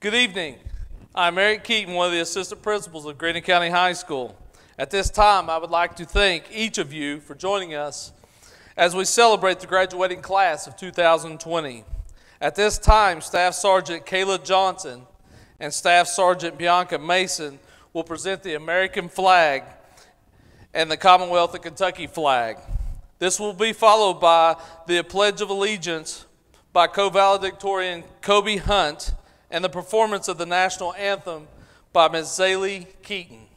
Good evening. I'm Eric Keaton, one of the assistant principals of Greenup County High School. At this time, I would like to thank each of you for joining us as we celebrate the graduating class of 2020. At this time, Staff Sergeant Kayla Johnson and Staff Sergeant Bianca Mason will present the American flag and the Commonwealth of Kentucky flag. This will be followed by the Pledge of Allegiance by co-valedictorian Kobe Hunt and the performance of the national anthem by Ms. Zaylee Keaton.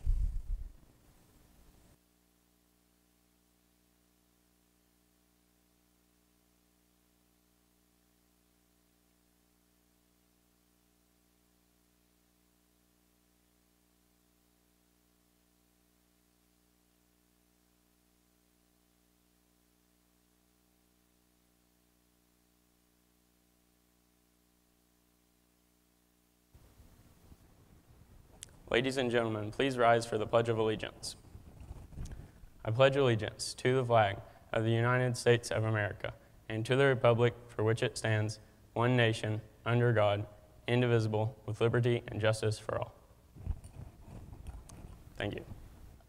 Ladies and gentlemen, please rise for the Pledge of Allegiance. I pledge allegiance to the flag of the United States of America and to the republic for which it stands, one nation, under God, indivisible, with liberty and justice for all. Thank you.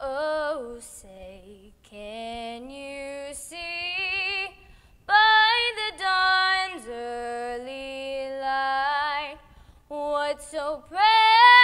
Oh, say, can you see by the dawn's early light what so proudly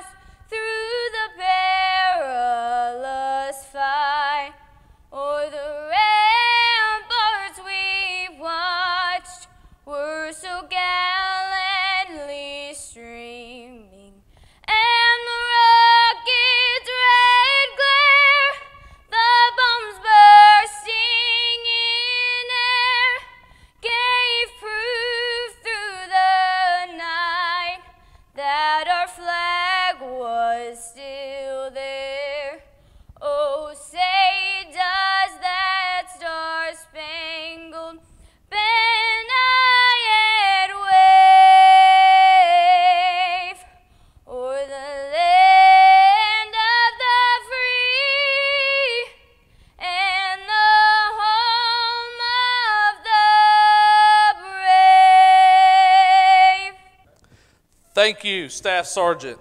Thank you, Staff Sergeant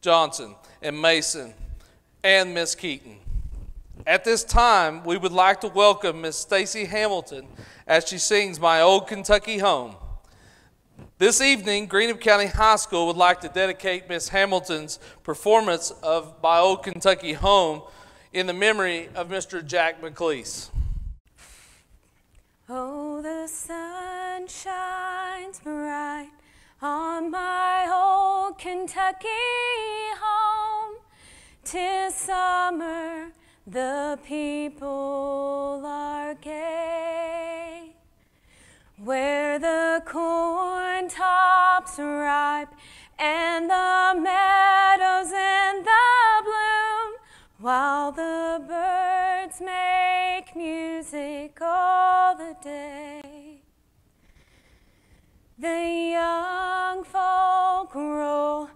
Johnson and Mason and Miss Keaton. At this time, we would like to welcome Miss Stacy Hamilton as she sings My Old Kentucky Home. This evening, Greenup County High School would like to dedicate Miss Hamilton's performance of My Old Kentucky Home in the memory of Mr. Jack McLeese. Oh, the sun shines bright on my old Kentucky home. Tis summer, the people are gay. Where the corn tops ripe and the meadows in the bloom, while the birds make music all the day. The young folk roll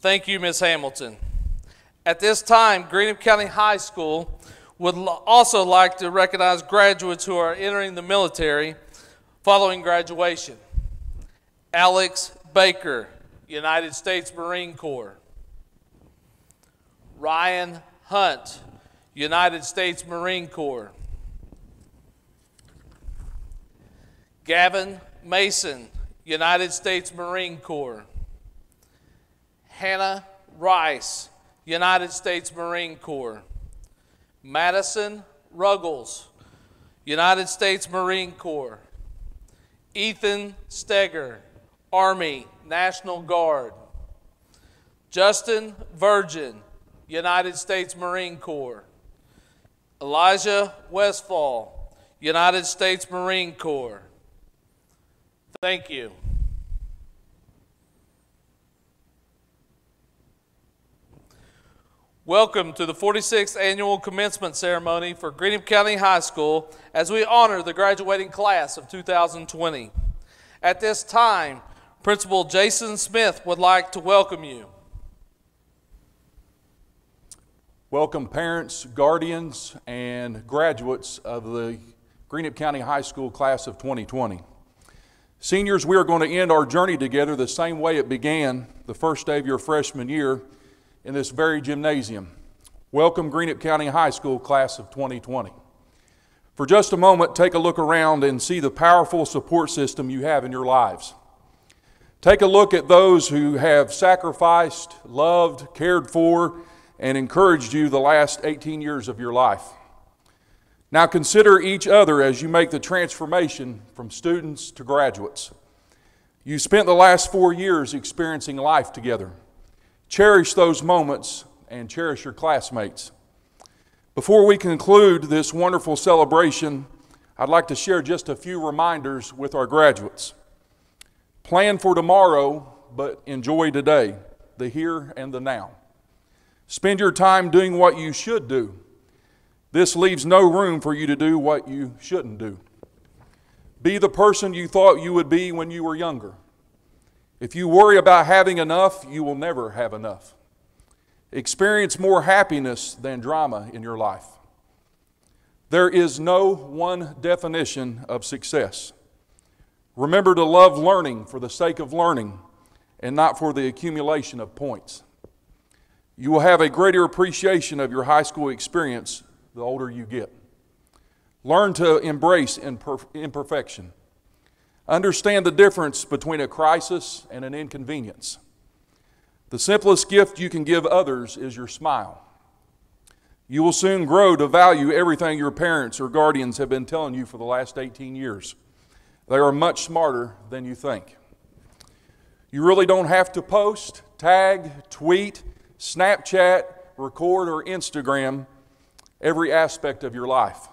Thank you, Ms. Hamilton. At this time, Greenup County High School would also like to recognize graduates who are entering the military Following graduation, Alex Baker, United States Marine Corps. Ryan Hunt, United States Marine Corps. Gavin Mason, United States Marine Corps. Hannah Rice, United States Marine Corps. Madison Ruggles, United States Marine Corps. Ethan Steger, Army National Guard. Justin Virgin, United States Marine Corps. Elijah Westfall, United States Marine Corps. Thank you. Welcome to the 46th annual commencement ceremony for Greenup County High School as we honor the graduating class of 2020. At this time, Principal Jason Smith would like to welcome you. Welcome parents, guardians, and graduates of the Greenup County High School class of 2020. Seniors, we are going to end our journey together the same way it began the first day of your freshman year in this very gymnasium. Welcome, Greenup County High School class of 2020. For just a moment, take a look around and see the powerful support system you have in your lives. Take a look at those who have sacrificed, loved, cared for, and encouraged you the last 18 years of your life. Now consider each other as you make the transformation from students to graduates. You spent the last four years experiencing life together. Cherish those moments and cherish your classmates. Before we conclude this wonderful celebration, I'd like to share just a few reminders with our graduates. Plan for tomorrow, but enjoy today, the here and the now. Spend your time doing what you should do. This leaves no room for you to do what you shouldn't do. Be the person you thought you would be when you were younger. If you worry about having enough, you will never have enough. Experience more happiness than drama in your life. There is no one definition of success. Remember to love learning for the sake of learning and not for the accumulation of points. You will have a greater appreciation of your high school experience the older you get. Learn to embrace imperfection. Understand the difference between a crisis and an inconvenience. The simplest gift you can give others is your smile. You will soon grow to value everything your parents or guardians have been telling you for the last 18 years. They are much smarter than you think. You really don't have to post, tag, tweet, Snapchat, record, or Instagram every aspect of your life.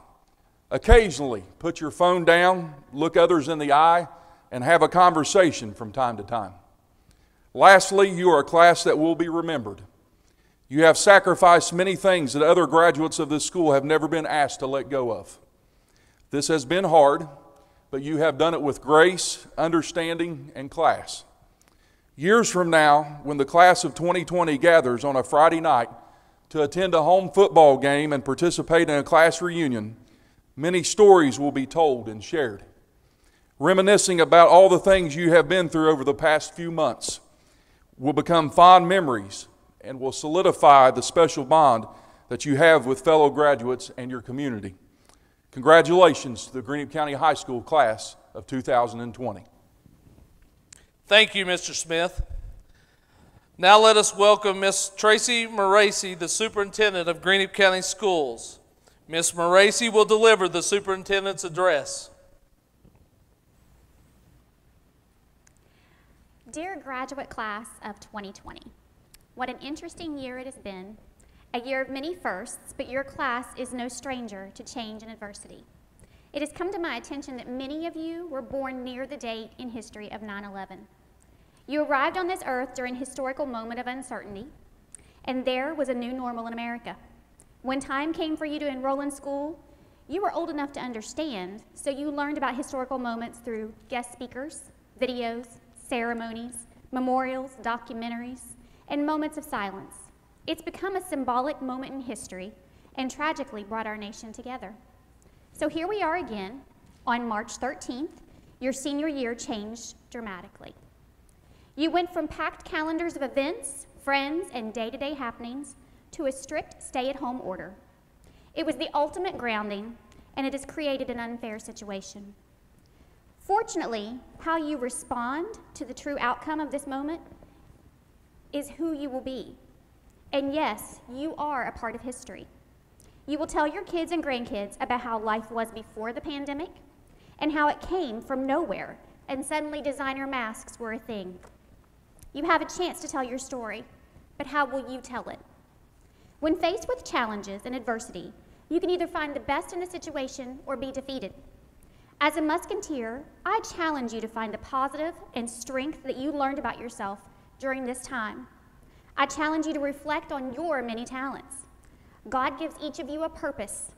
Occasionally, put your phone down, look others in the eye, and have a conversation from time to time. Lastly, you are a class that will be remembered. You have sacrificed many things that other graduates of this school have never been asked to let go of. This has been hard, but you have done it with grace, understanding, and class. Years from now, when the class of 2020 gathers on a Friday night to attend a home football game and participate in a class reunion, Many stories will be told and shared. Reminiscing about all the things you have been through over the past few months will become fond memories and will solidify the special bond that you have with fellow graduates and your community. Congratulations to the Greenup County High School class of 2020. Thank you, Mr. Smith. Now let us welcome Ms. Tracy Moracy, the superintendent of Greenup County Schools. Ms. Moracy will deliver the superintendent's address. Dear graduate class of 2020, what an interesting year it has been. A year of many firsts, but your class is no stranger to change and adversity. It has come to my attention that many of you were born near the date in history of 9 11. You arrived on this earth during a historical moment of uncertainty, and there was a new normal in America. When time came for you to enroll in school, you were old enough to understand, so you learned about historical moments through guest speakers, videos, ceremonies, memorials, documentaries, and moments of silence. It's become a symbolic moment in history and tragically brought our nation together. So here we are again on March 13th Your senior year changed dramatically. You went from packed calendars of events, friends, and day to day happenings to a strict stay at home order. It was the ultimate grounding, and it has created an unfair situation. Fortunately, how you respond to the true outcome of this moment is who you will be. And yes, you are a part of history. You will tell your kids and grandkids about how life was before the pandemic and how it came from nowhere and suddenly designer masks were a thing. You have a chance to tell your story, but how will you tell it? When faced with challenges and adversity, you can either find the best in the situation or be defeated. As a musketeer, I challenge you to find the positive and strength that you learned about yourself during this time. I challenge you to reflect on your many talents. God gives each of you a purpose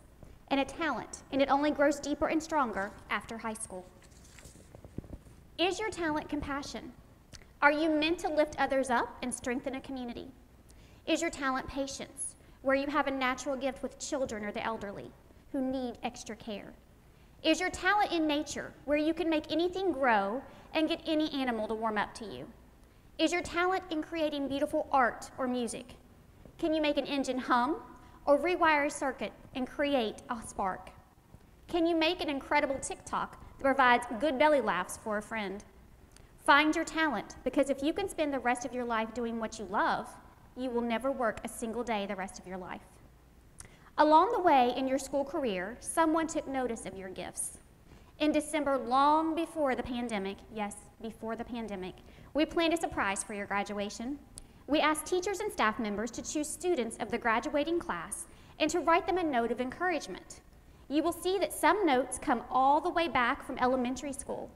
and a talent, and it only grows deeper and stronger after high school. Is your talent compassion? Are you meant to lift others up and strengthen a community? Is your talent patience, where you have a natural gift with children or the elderly who need extra care? Is your talent in nature, where you can make anything grow and get any animal to warm up to you? Is your talent in creating beautiful art or music? Can you make an engine hum or rewire a circuit and create a spark? Can you make an incredible TikTok that provides good belly laughs for a friend? Find your talent because if you can spend the rest of your life doing what you love, you will never work a single day the rest of your life. Along the way in your school career, someone took notice of your gifts. In December, long before the pandemic, yes, before the pandemic, we planned a surprise for your graduation. We asked teachers and staff members to choose students of the graduating class and to write them a note of encouragement. You will see that some notes come all the way back from elementary school.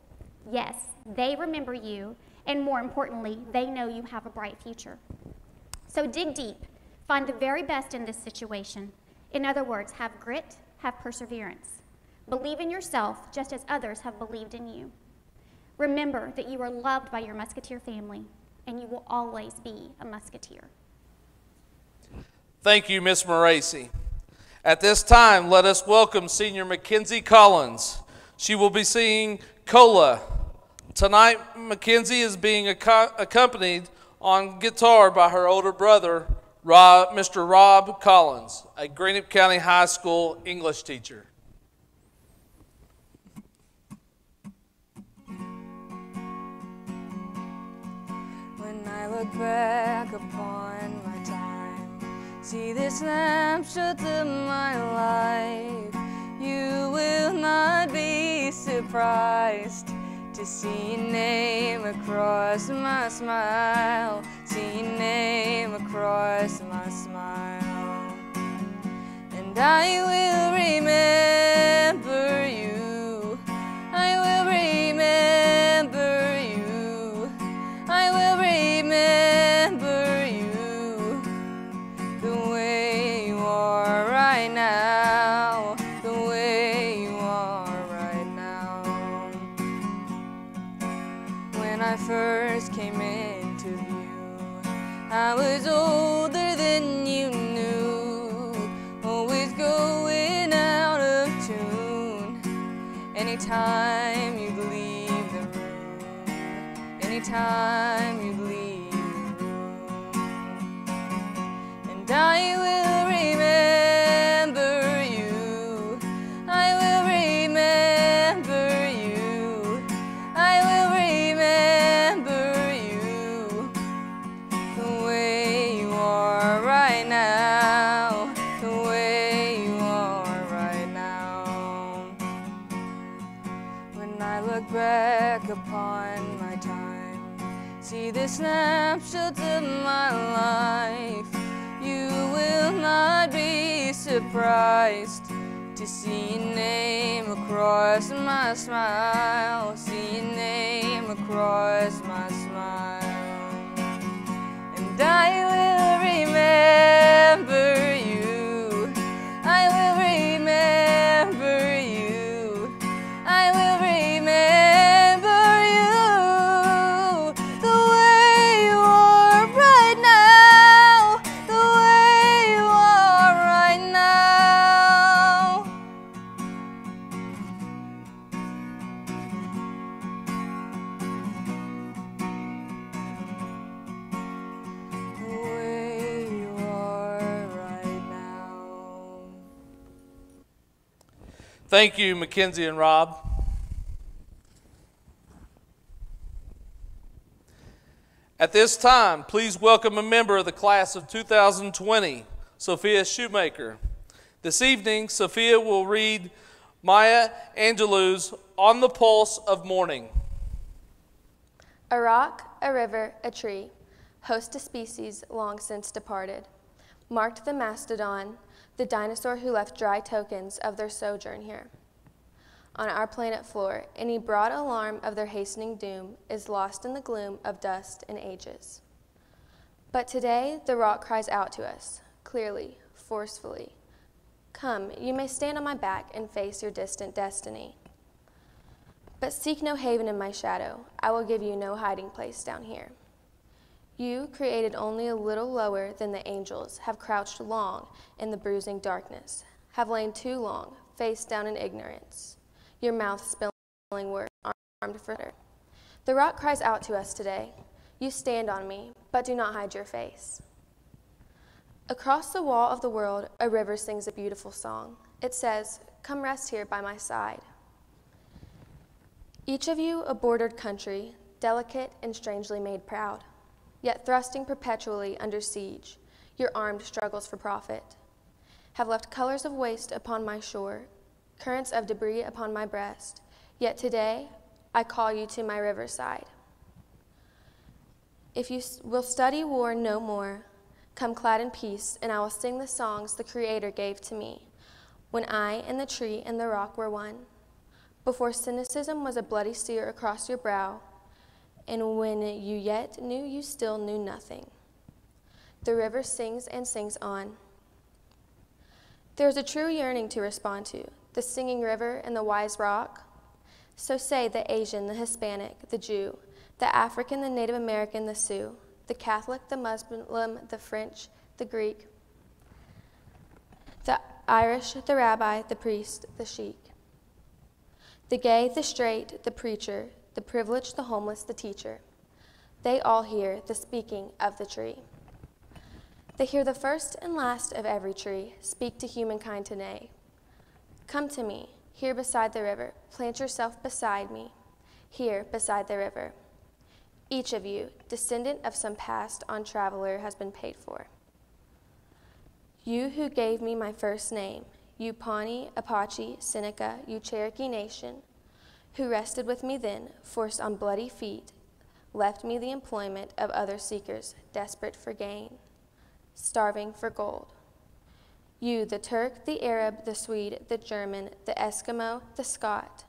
Yes, they remember you, and more importantly, they know you have a bright future. So dig deep, find the very best in this situation. In other words, have grit, have perseverance. Believe in yourself just as others have believed in you. Remember that you are loved by your Musketeer family and you will always be a musketeer. Thank you, Miss Moracy. At this time, let us welcome Senior Mackenzie Collins. She will be singing Cola. Tonight, Mackenzie is being accompanied on guitar by her older brother, Rob, Mr. Rob Collins, a Greenup County High School English teacher. When I look back upon my time, see the snapshots of my life, you will not be surprised to see your name across my smile, see your name across my smile, and I will remember you. I was older than you knew, always going out of tune. Anytime you'd leave the room, anytime you'd leave the room, and I will snapshots of my life, you will not be surprised to see your name across my smile, see your name across my smile. And I will remember Thank you, Mackenzie and Rob. At this time, please welcome a member of the class of 2020, Sophia Shoemaker. This evening, Sophia will read Maya Angelou's On the Pulse of Morning. A rock, a river, a tree, host a species long since departed, marked the mastodon, the dinosaur who left dry tokens of their sojourn here. On our planet floor, any broad alarm of their hastening doom is lost in the gloom of dust and ages. But today, the rock cries out to us, clearly, forcefully Come, you may stand on my back and face your distant destiny. But seek no haven in my shadow, I will give you no hiding place down here. You, created only a little lower than the angels, have crouched long in the bruising darkness, have lain too long, face down in ignorance, your mouth spilling words, armed for her. The rock cries out to us today, You stand on me, but do not hide your face. Across the wall of the world, a river sings a beautiful song. It says, Come rest here by my side. Each of you a bordered country, delicate and strangely made proud yet thrusting perpetually under siege, your armed struggles for profit, have left colors of waste upon my shore, currents of debris upon my breast, yet today I call you to my riverside. If you will study war no more, come clad in peace, and I will sing the songs the Creator gave to me, when I and the tree and the rock were one. Before cynicism was a bloody sear across your brow, and when you yet knew you still knew nothing. The river sings and sings on. There is a true yearning to respond to the singing river and the wise rock. So say the Asian, the Hispanic, the Jew, the African, the Native American, the Sioux, the Catholic, the Muslim, the French, the Greek, the Irish, the rabbi, the priest, the sheik, the gay, the straight, the preacher, the privileged, the homeless, the teacher. They all hear the speaking of the tree. They hear the first and last of every tree speak to humankind today. Come to me, here beside the river. Plant yourself beside me, here beside the river. Each of you, descendant of some passed on traveler, has been paid for. You who gave me my first name, you Pawnee, Apache, Seneca, you Cherokee Nation, who rested with me then, forced on bloody feet, left me the employment of other seekers, desperate for gain, starving for gold. You, the Turk, the Arab, the Swede, the German, the Eskimo, the Scot.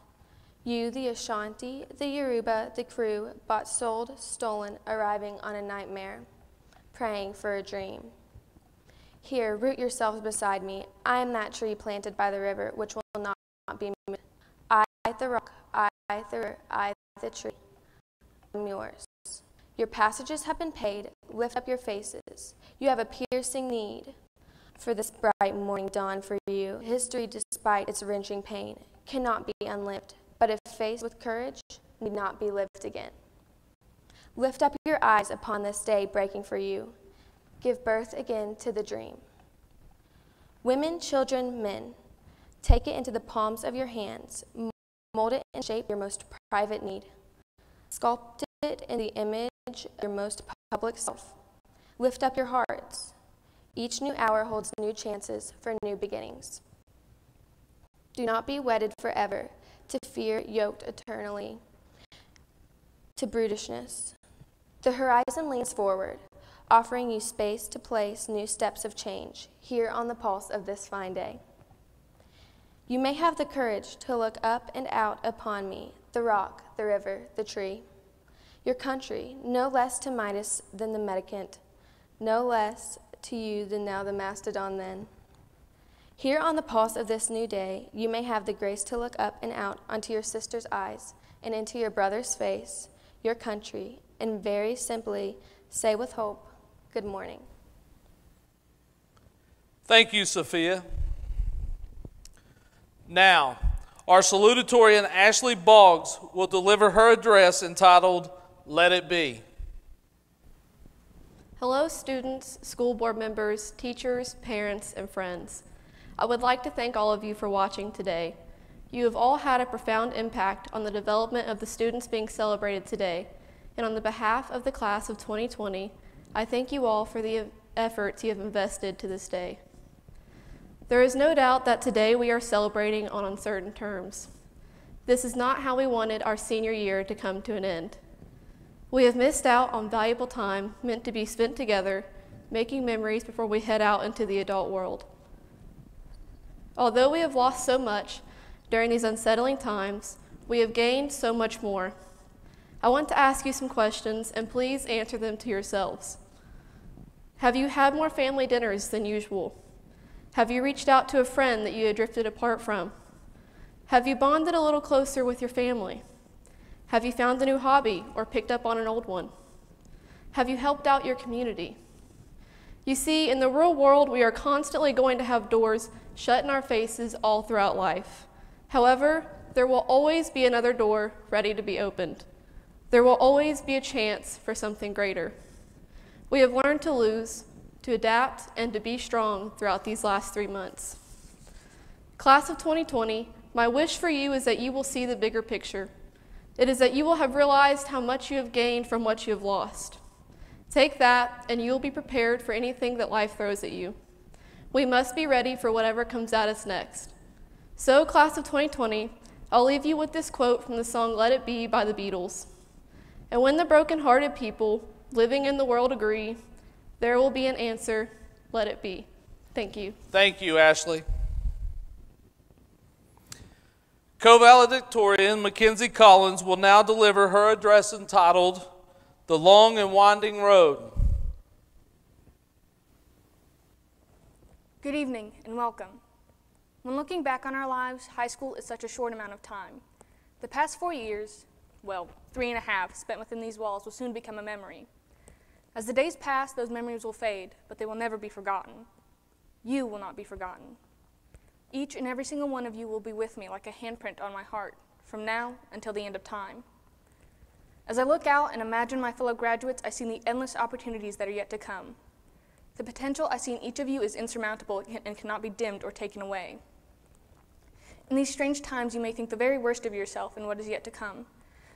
You, the Ashanti, the Yoruba, the Kru, bought, sold, stolen, arriving on a nightmare, praying for a dream. Here, root yourselves beside me. I am that tree planted by the river, which will not be moved. I, the rock, I, the, I, the tree, am yours. Your passages have been paid. Lift up your faces. You have a piercing need for this bright morning dawn for you. History, despite its wrenching pain, cannot be unlived, but if faced with courage, need not be lived again. Lift up your eyes upon this day breaking for you. Give birth again to the dream. Women, children, men, take it into the palms of your hands. Mold it and shape your most private need. Sculpt it in the image of your most public self. Lift up your hearts. Each new hour holds new chances for new beginnings. Do not be wedded forever to fear yoked eternally, to brutishness. The horizon leans forward, offering you space to place new steps of change here on the pulse of this fine day. You may have the courage to look up and out upon me, the rock, the river, the tree. Your country, no less to Midas than the medicant, no less to you than now the mastodon then. Here on the pulse of this new day, you may have the grace to look up and out onto your sister's eyes and into your brother's face, your country, and very simply say with hope, Good morning. Thank you, Sophia. Now, our salutatorian Ashley Boggs will deliver her address entitled Let It Be. Hello, students, school board members, teachers, parents, and friends. I would like to thank all of you for watching today. You have all had a profound impact on the development of the students being celebrated today, and on the behalf of the class of 2020, I thank you all for the efforts you have invested to this day. There is no doubt that today we are celebrating on uncertain terms. This is not how we wanted our senior year to come to an end. We have missed out on valuable time meant to be spent together, making memories before we head out into the adult world. Although we have lost so much during these unsettling times, we have gained so much more. I want to ask you some questions, and please answer them to yourselves. Have you had more family dinners than usual? Have you reached out to a friend that you had drifted apart from? Have you bonded a little closer with your family? Have you found a new hobby or picked up on an old one? Have you helped out your community? You see, in the real world, we are constantly going to have doors shut in our faces all throughout life. However, there will always be another door ready to be opened. There will always be a chance for something greater. We have learned to lose, to adapt, and to be strong throughout these last three months. Class of 2020, my wish for you is that you will see the bigger picture. It is that you will have realized how much you have gained from what you have lost. Take that, and you will be prepared for anything that life throws at you. We must be ready for whatever comes at us next. So, class of 2020, I'll leave you with this quote from the song Let It Be by the Beatles. And when the broken-hearted people living in the world agree, there will be an answer. Let it be. Thank you. Thank you, Ashley. Co-valedictorian Mackenzie Collins will now deliver her address entitled The Long and Winding Road. Good evening and welcome. When looking back on our lives, high school is such a short amount of time. The past four years, well, three and a half, spent within these walls will soon become a memory. As the days pass, those memories will fade, but they will never be forgotten. You will not be forgotten. Each and every single one of you will be with me like a handprint on my heart, from now until the end of time. As I look out and imagine my fellow graduates, I see the endless opportunities that are yet to come. The potential I see in each of you is insurmountable and cannot be dimmed or taken away. In these strange times, you may think the very worst of yourself and what is yet to come,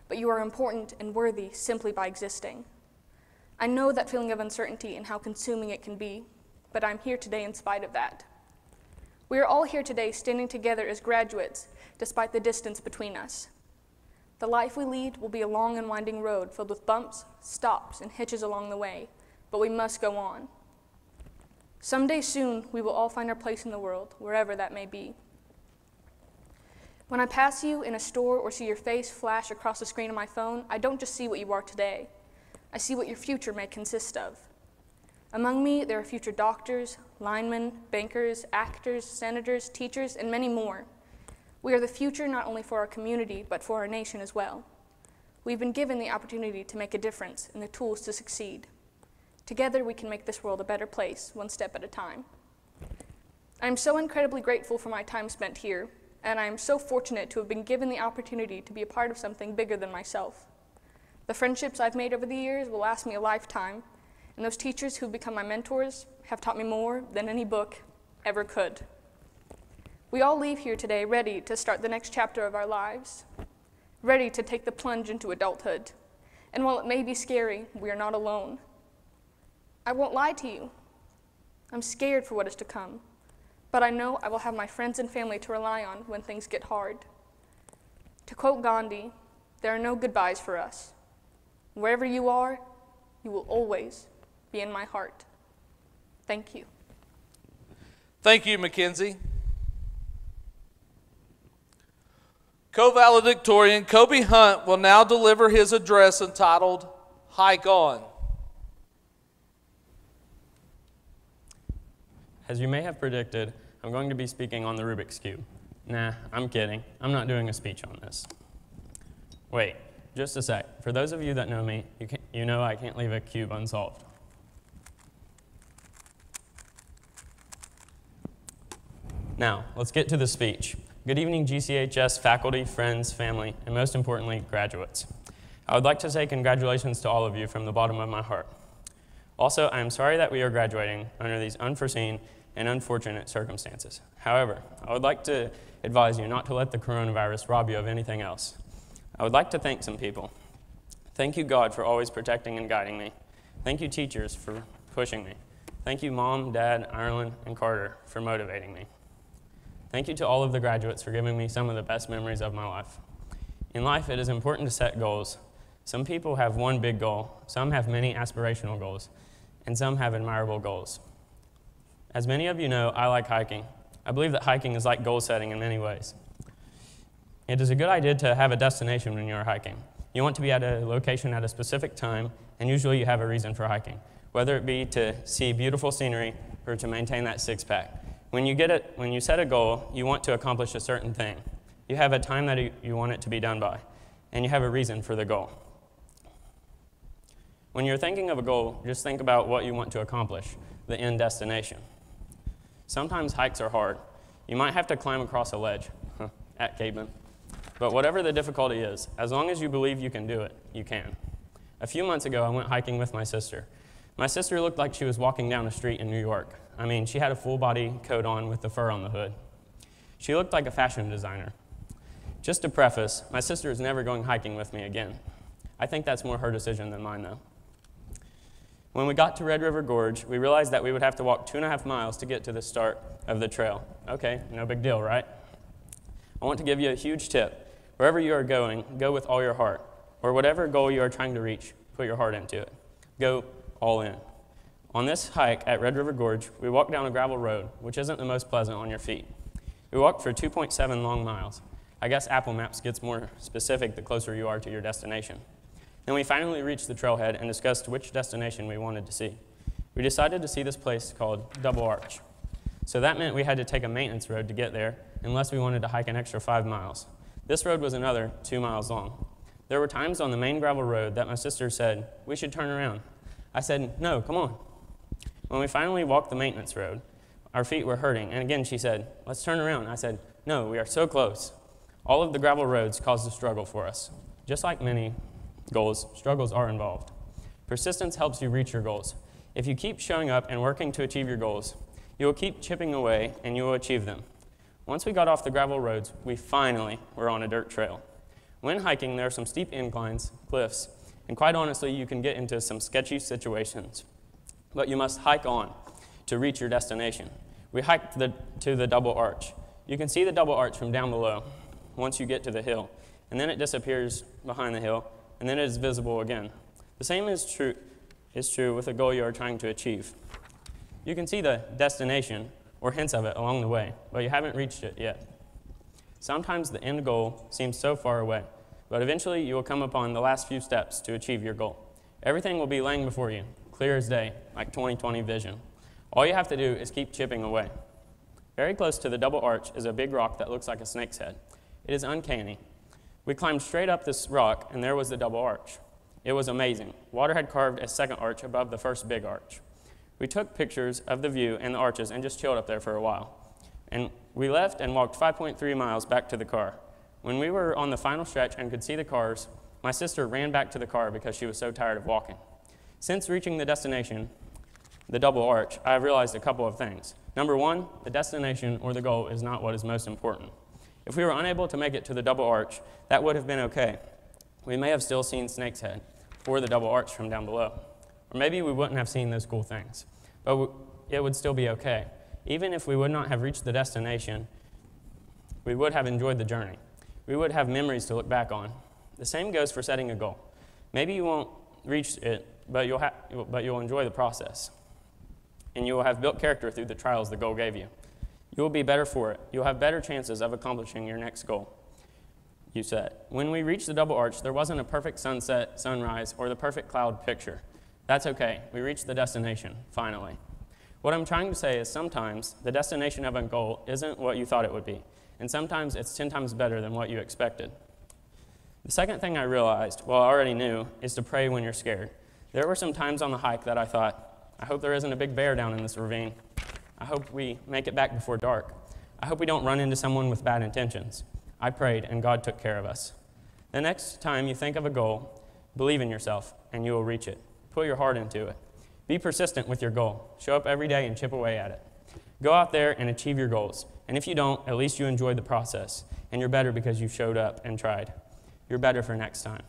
but you are important and worthy simply by existing. I know that feeling of uncertainty and how consuming it can be, but I'm here today in spite of that. We are all here today standing together as graduates, despite the distance between us. The life we lead will be a long and winding road filled with bumps, stops, and hitches along the way, but we must go on. Someday soon, we will all find our place in the world, wherever that may be. When I pass you in a store or see your face flash across the screen of my phone, I don't just see what you are today. I see what your future may consist of. Among me, there are future doctors, linemen, bankers, actors, senators, teachers, and many more. We are the future not only for our community, but for our nation as well. We've been given the opportunity to make a difference and the tools to succeed. Together, we can make this world a better place, one step at a time. I am so incredibly grateful for my time spent here, and I am so fortunate to have been given the opportunity to be a part of something bigger than myself. The friendships I've made over the years will last me a lifetime, and those teachers who've become my mentors have taught me more than any book ever could. We all leave here today ready to start the next chapter of our lives, ready to take the plunge into adulthood. And while it may be scary, we are not alone. I won't lie to you. I'm scared for what is to come, but I know I will have my friends and family to rely on when things get hard. To quote Gandhi, there are no goodbyes for us. Wherever you are, you will always be in my heart. Thank you. Thank you, Mackenzie. Co valedictorian Kobe Hunt will now deliver his address entitled Hike On. As you may have predicted, I'm going to be speaking on the Rubik's Cube. Nah, I'm kidding. I'm not doing a speech on this. Wait, just a sec. For those of you that know me, you, can, you know I can't leave a cube unsolved. Now, let's get to the speech. Good evening, GCHS faculty, friends, family, and most importantly, graduates. I would like to say congratulations to all of you from the bottom of my heart. Also, I am sorry that we are graduating under these unforeseen and unfortunate circumstances. However, I would like to advise you not to let the coronavirus rob you of anything else. I would like to thank some people. Thank you, God, for always protecting and guiding me. Thank you, teachers, for pushing me. Thank you, Mom, Dad, Ireland, and Carter, for motivating me. Thank you to all of the graduates for giving me some of the best memories of my life. In life, it is important to set goals. Some people have one big goal, some have many aspirational goals, and some have admirable goals. As many of you know, I like hiking. I believe that hiking is like goal setting in many ways. It is a good idea to have a destination when you're hiking. You want to be at a location at a specific time, and usually you have a reason for hiking, whether it be to see beautiful scenery or to maintain that six pack. When you, get it, when you set a goal, you want to accomplish a certain thing. You have a time that you want it to be done by, and you have a reason for the goal. When you're thinking of a goal, just think about what you want to accomplish, the end destination. Sometimes hikes are hard. You might have to climb across a ledge at Capeman. But whatever the difficulty is, as long as you believe you can do it, you can. A few months ago, I went hiking with my sister. My sister looked like she was walking down a street in New York. I mean, she had a full body coat on with the fur on the hood. She looked like a fashion designer. Just to preface, my sister is never going hiking with me again. I think that's more her decision than mine, though. When we got to Red River Gorge, we realized that we would have to walk two and a half miles to get to the start of the trail. Okay, no big deal, right? I want to give you a huge tip. Wherever you are going, go with all your heart. Or whatever goal you are trying to reach, put your heart into it. Go all in. On this hike at Red River Gorge, we walked down a gravel road, which isn't the most pleasant on your feet. We walked for 2.7 long miles. I guess Apple Maps gets more specific the closer you are to your destination. Then we finally reached the trailhead and discussed which destination we wanted to see. We decided to see this place called Double Arch. So that meant we had to take a maintenance road to get there, unless we wanted to hike an extra five miles. This road was another two miles long. There were times on the main gravel road that my sister said, We should turn around. I said, No, come on. When we finally walked the maintenance road, our feet were hurting, and again she said, Let's turn around. I said, No, we are so close. All of the gravel roads caused a struggle for us. Just like many goals, struggles are involved. Persistence helps you reach your goals. If you keep showing up and working to achieve your goals, you will keep chipping away and you will achieve them. Once we got off the gravel roads, we finally were on a dirt trail. When hiking, there are some steep inclines, cliffs, and quite honestly, you can get into some sketchy situations. But you must hike on to reach your destination. We hiked the, to the double arch. You can see the double arch from down below once you get to the hill, and then it disappears behind the hill, and then it is visible again. The same is true, is true with a goal you are trying to achieve. You can see the destination or hints of it along the way, but you haven't reached it yet. Sometimes the end goal seems so far away, but eventually you will come upon the last few steps to achieve your goal. Everything will be laying before you, clear as day, like 2020 vision. All you have to do is keep chipping away. Very close to the double arch is a big rock that looks like a snake's head. It is uncanny, we climbed straight up this rock, and there was the double arch. It was amazing. Water had carved a second arch above the first big arch. We took pictures of the view and the arches and just chilled up there for a while. And we left and walked 5.3 miles back to the car. When we were on the final stretch and could see the cars, my sister ran back to the car because she was so tired of walking. Since reaching the destination, the double arch, I have realized a couple of things. Number one, the destination or the goal is not what is most important. If we were unable to make it to the double arch, that would have been okay. We may have still seen Snake's Head or the double arch from down below. Or maybe we wouldn't have seen those cool things. But it would still be okay. Even if we would not have reached the destination, we would have enjoyed the journey. We would have memories to look back on. The same goes for setting a goal. Maybe you won't reach it, but you'll, ha- but you'll enjoy the process. And you will have built character through the trials the goal gave you. You will be better for it. You'll have better chances of accomplishing your next goal you set. When we reached the double arch, there wasn't a perfect sunset, sunrise, or the perfect cloud picture. That's okay. We reached the destination, finally. What I'm trying to say is sometimes the destination of a goal isn't what you thought it would be, and sometimes it's 10 times better than what you expected. The second thing I realized, well, I already knew, is to pray when you're scared. There were some times on the hike that I thought, I hope there isn't a big bear down in this ravine. I hope we make it back before dark. I hope we don't run into someone with bad intentions. I prayed, and God took care of us. The next time you think of a goal, believe in yourself, and you will reach it. Put your heart into it. Be persistent with your goal. Show up every day and chip away at it. Go out there and achieve your goals. And if you don't, at least you enjoyed the process. And you're better because you showed up and tried. You're better for next time.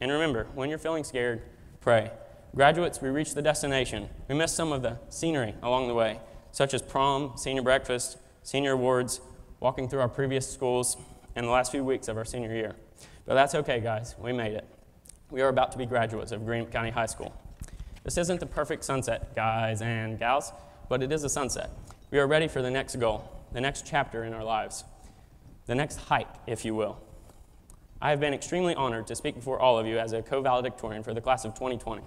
And remember, when you're feeling scared, pray. Graduates, we reached the destination. We missed some of the scenery along the way, such as prom, senior breakfast, senior awards, walking through our previous schools, and the last few weeks of our senior year. But that's okay, guys. We made it. We are about to be graduates of Greenup County High School. This isn't the perfect sunset, guys and gals, but it is a sunset. We are ready for the next goal, the next chapter in our lives, the next hike, if you will. I have been extremely honored to speak before all of you as a co valedictorian for the class of 2020,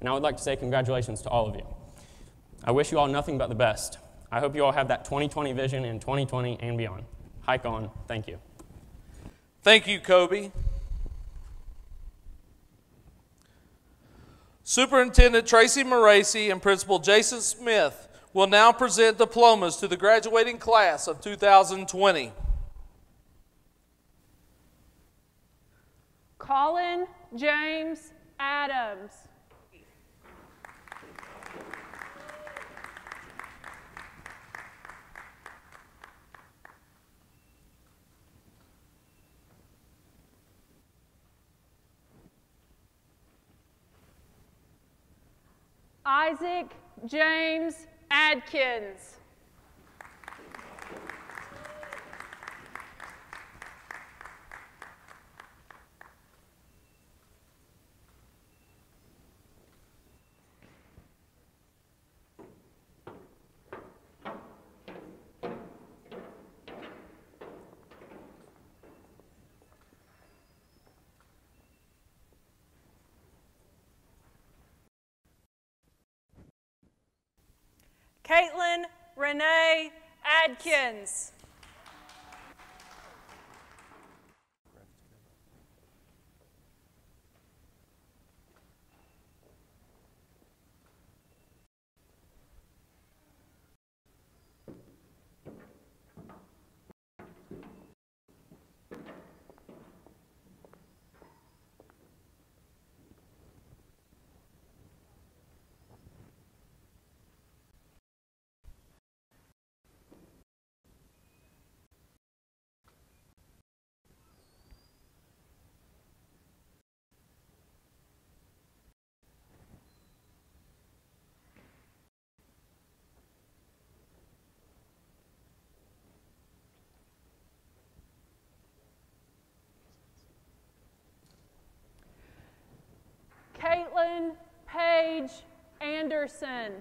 and I would like to say congratulations to all of you. I wish you all nothing but the best. I hope you all have that 2020 vision in 2020 and beyond. Hike on. Thank you. Thank you, Kobe. Superintendent Tracy Moracy and Principal Jason Smith will now present diplomas to the graduating class of 2020. Colin James Adams. Isaac James Adkins. Caitlin Renee Adkins. Caitlin Paige Anderson.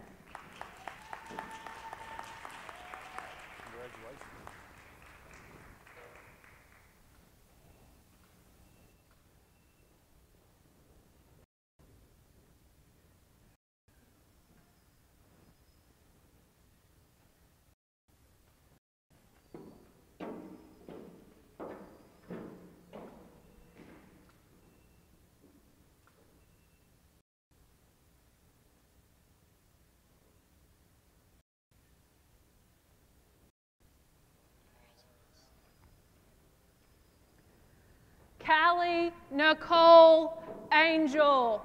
Callie Nicole Angel.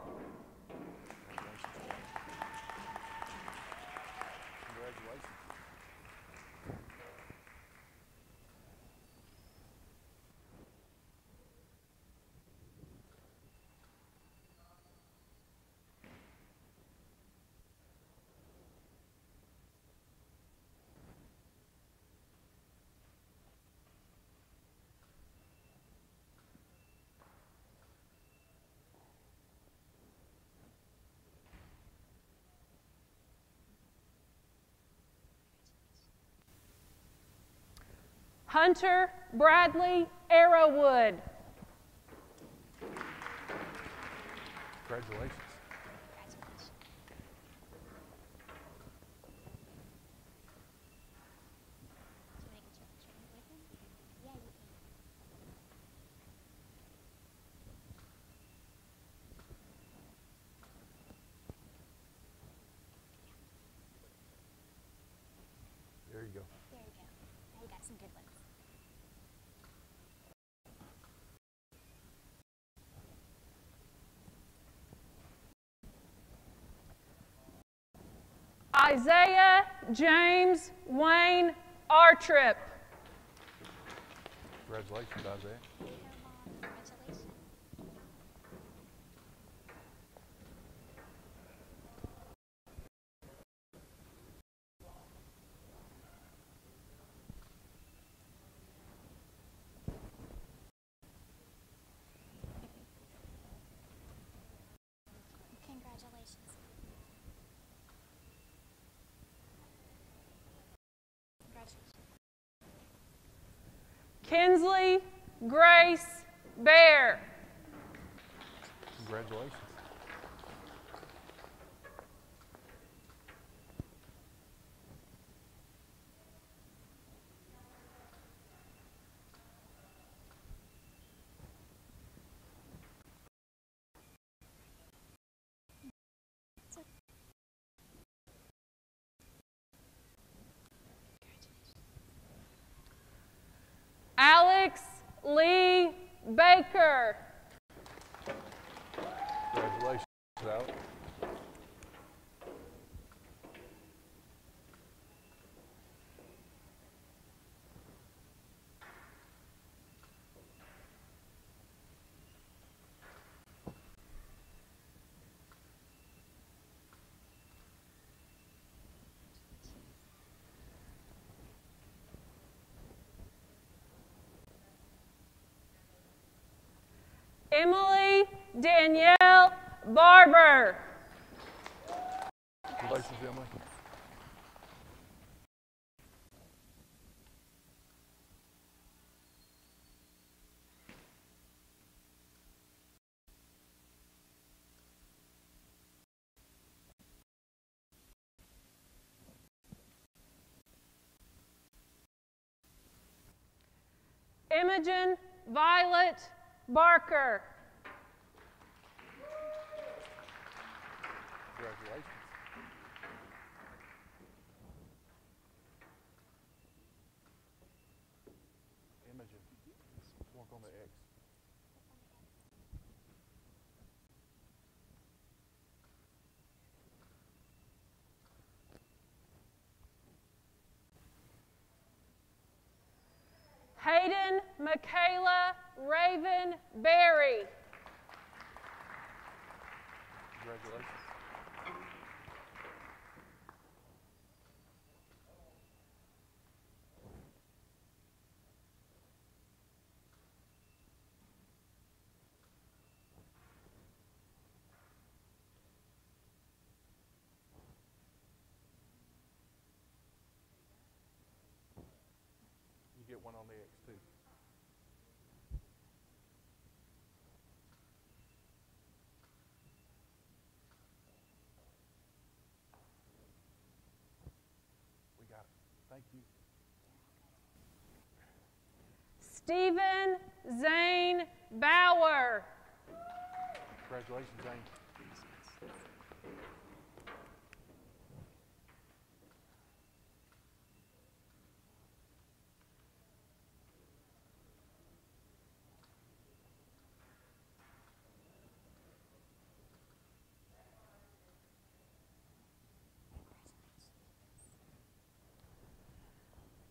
Hunter Bradley Arrowwood. Congratulations. There you go. There you go. Now you got some good ones. Isaiah James Wayne Artrip. Congratulations, Isaiah. Congratulations. Congratulations. Kinsley Grace Bear. Congratulations. Alex Lee Baker. Congratulations, Alex. Emily Danielle Barber. Congratulations, Emily. Imogen Violet Barker. Congratulations. Hayden Michaela Raven Berry. Congratulations. You get one on the X too. We got it. You. Stephen Zane Bauer. Congratulations, Zane.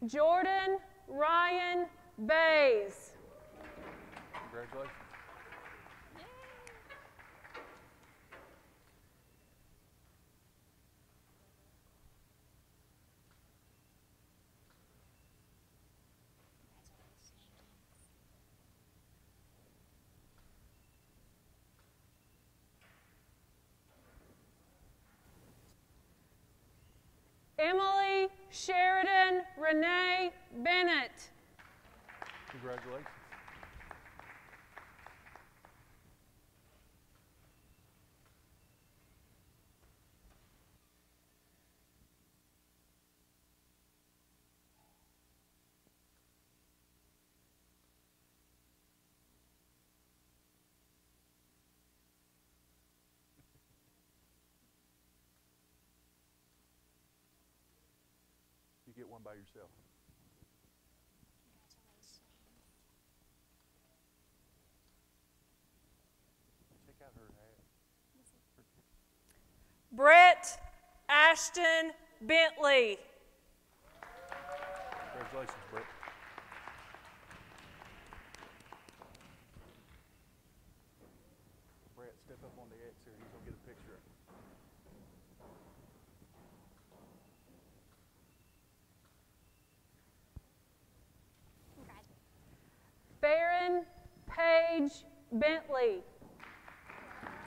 Jordan Ryan Bays. Congratulations. Emily Sheridan Renee Bennett. Congratulations. One by yourself. Check out her hat. Brett Ashton Bentley. Congratulations, Brett. Brett, step up on the X here. He's going to get a picture. Farron Page Bentley.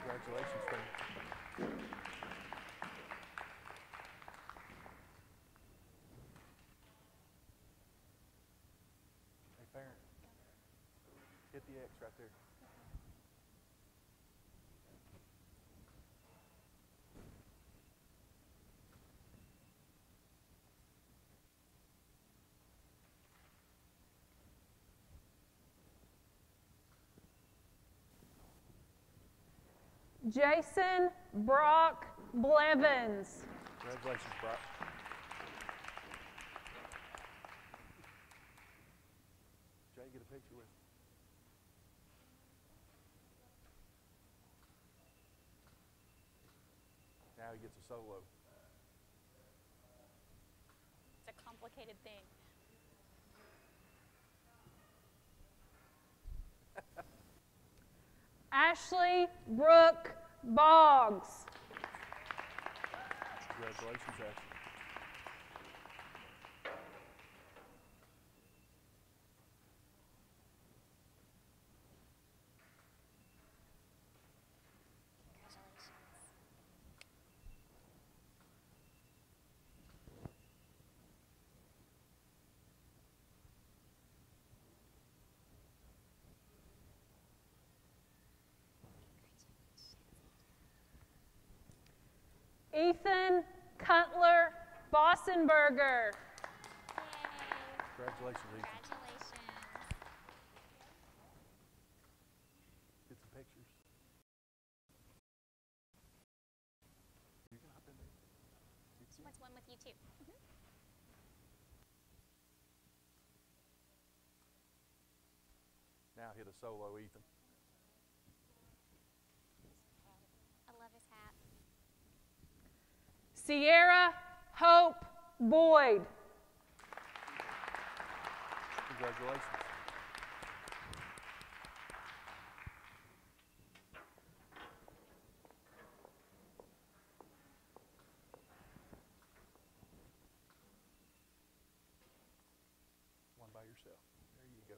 Congratulations, Farron. Hey. Hit the X right there. Jason Brock Blevins. Congratulations, Brock. Jay, get a picture with. Now he gets a solo. It's a complicated thing. Ashley Brooke Boggs. Congratulations, Ashley. Ethan Cutler Bossenberger. Congratulations, Ethan. Congratulations. Get some pictures. You can hop in there. She wants one with you too. Mm-hmm. Now hit a solo, Ethan. I love his hat. Sierra Hope Boyd. Congratulations. One by yourself. There you go.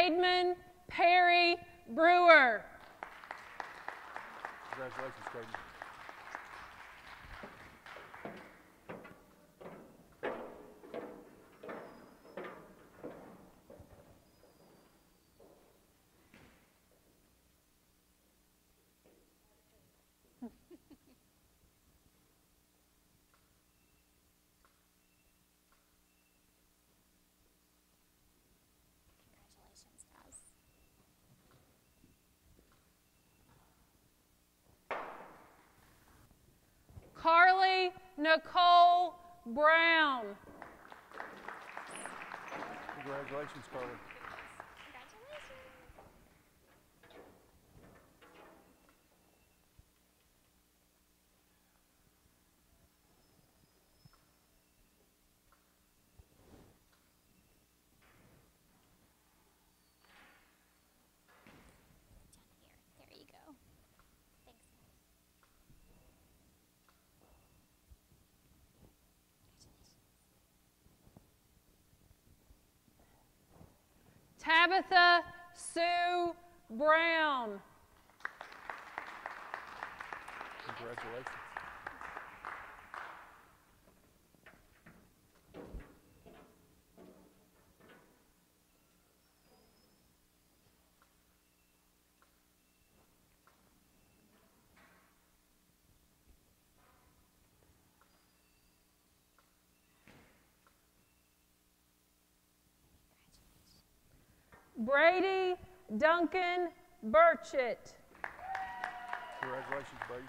Cademan Perry Brewer. Congratulations, Caden. Congratulations, guys. Carly Nicole Brown. Congratulations, Carly. Tabitha Sue Brown. Congratulations. Brady Duncan Burchett. Congratulations, Brady.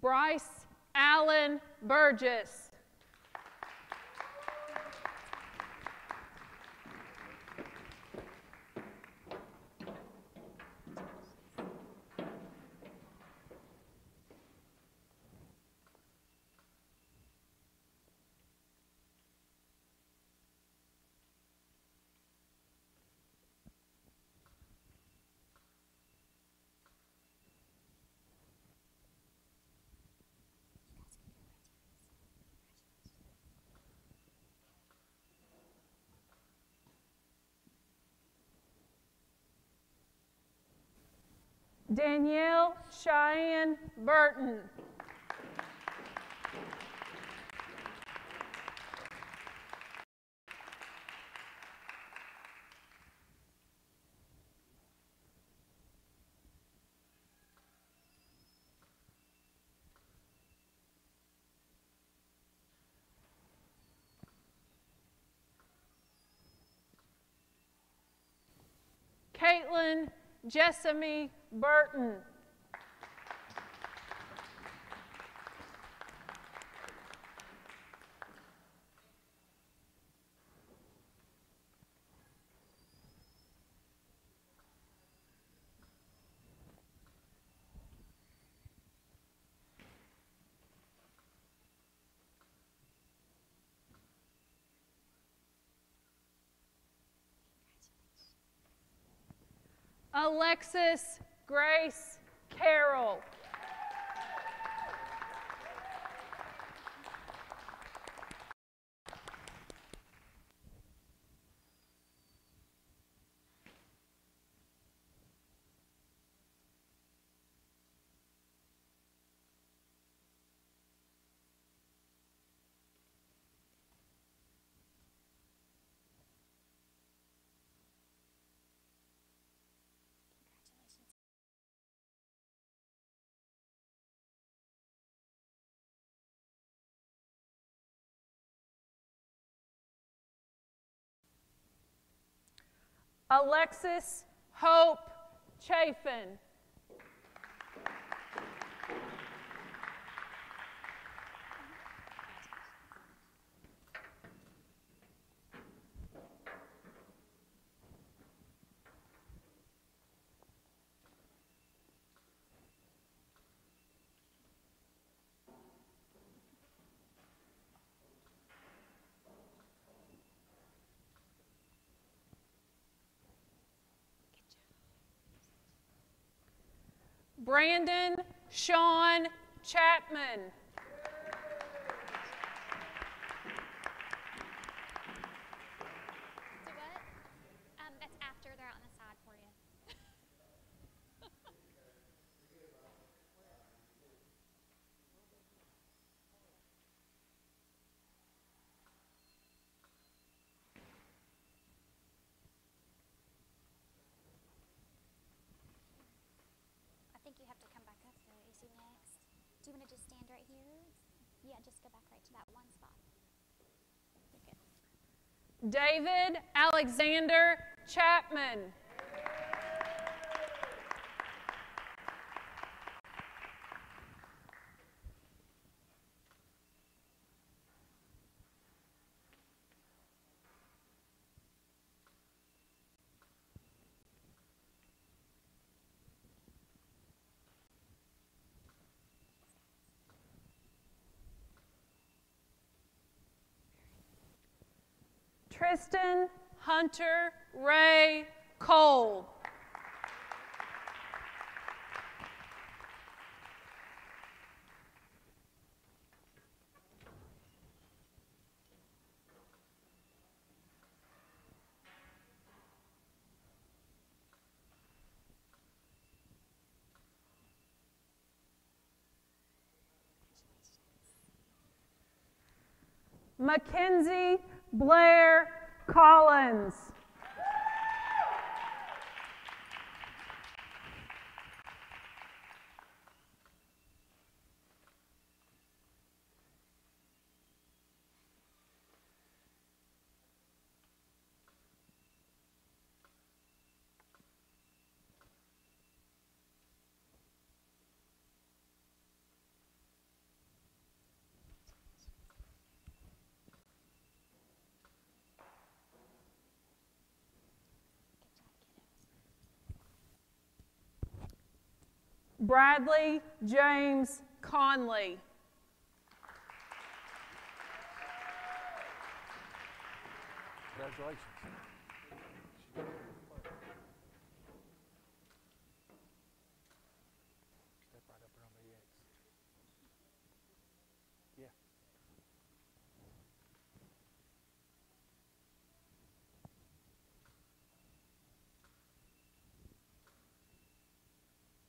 Bryce Allen Burgess. Danielle Cheyenne Burton. Caitlin Jessamy Burton. Alexis Grace Carroll. Alexis Hope Chafin. Brandon Sean Chapman. Do what? Um, that's after they're out on the side for you. I think you have to come back up though. Is he next? You want to just stand right here? Yeah, just go back right to that one spot. David Alexander Chapman. Tristan Hunter Ray Cole. Mackenzie Blair Collins. Bradley James Conley. Congratulations. Step right up there on the X. Yeah.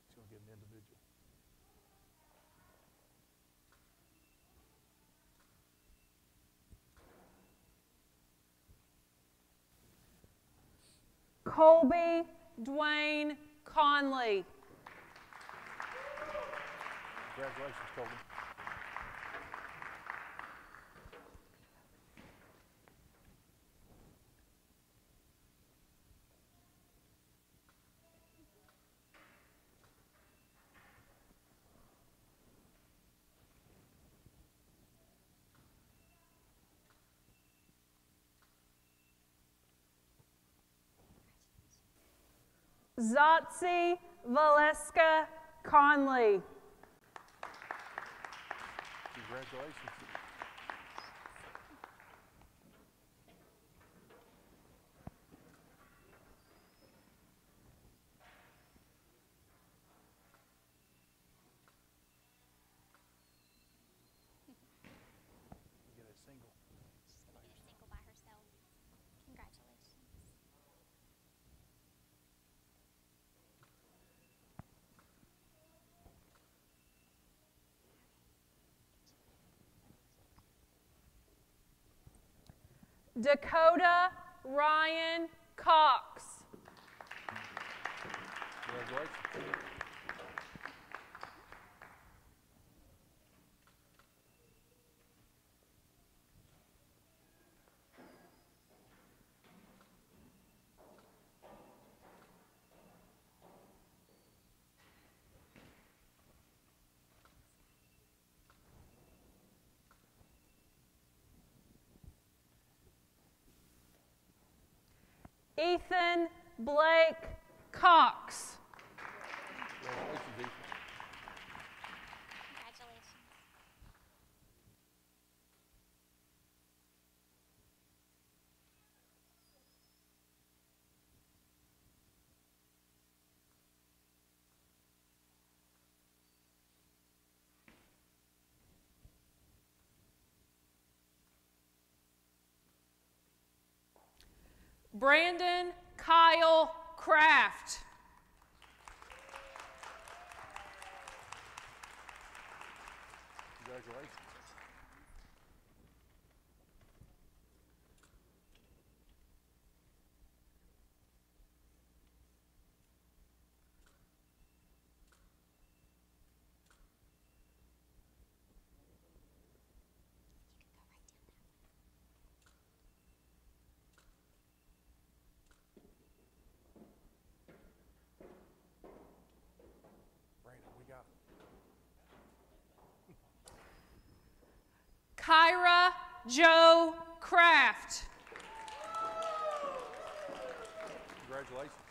He's going to get an individual. Colby Dwayne Conley. Congratulations, Colby. Zotzi Valeska Conley. Congratulations. You get a single. She's getting a single by herself. Congratulations. Dakota Ryan Cox. Congratulations. Ethan Blake Cox. Congratulations, Ethan. Congratulations. Brandon Kyle Kraft. Congratulations. Brandon, we got it. Kyra Joe Kraft. Congratulations.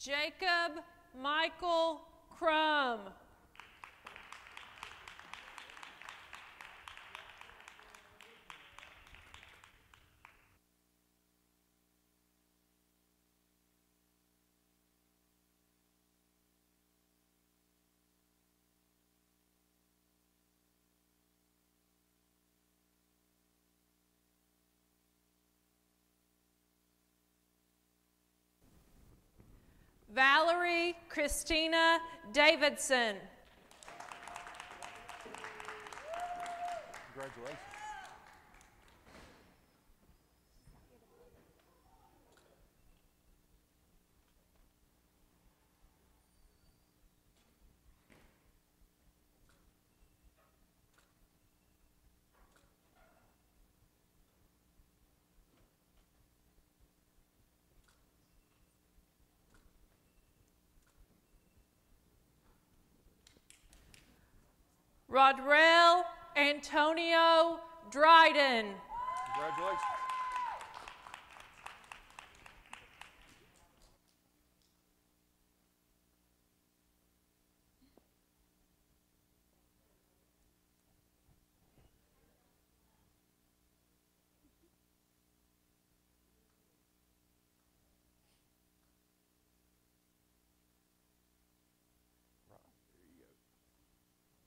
Jacob Michael Crum. Valerie Christina Davidson. Congratulations. Rodrell Antonio Dryden. Congratulations.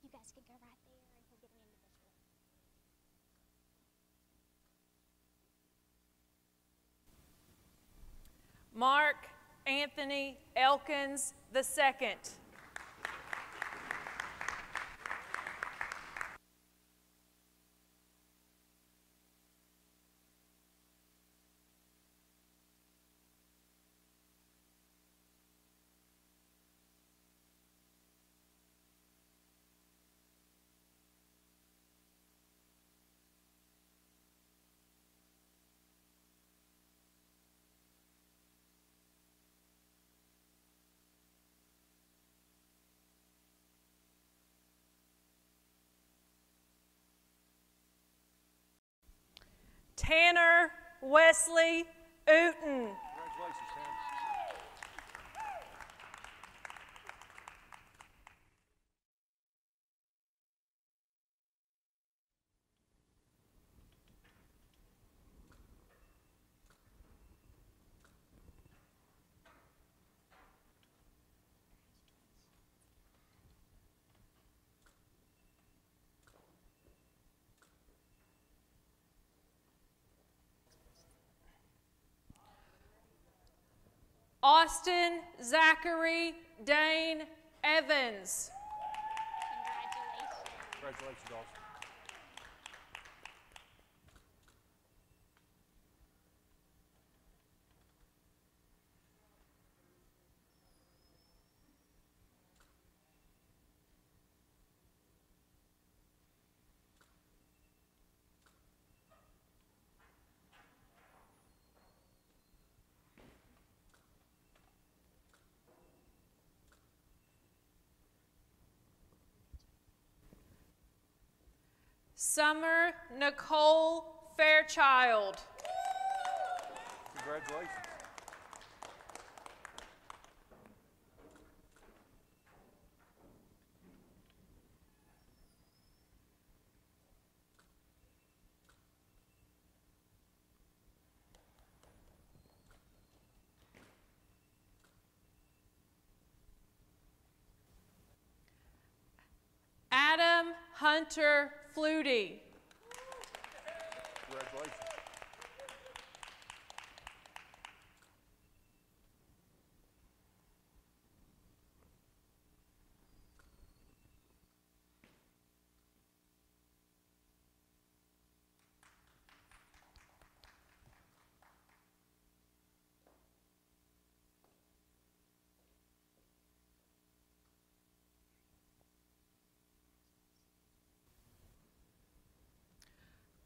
You guys can go right there and he'll get an individual. Mark Anthony Elkins II. Tanner Wesley Uten. Congratulations, Tanner. Austin Zachary Dane Evans. Congratulations. Congratulations, Austin. Summer Nicole Fairchild. Congratulations. Adam Hunter Flutie. Congratulations.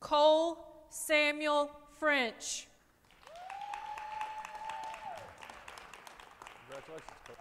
Cole Samuel French. Congratulations, Cole.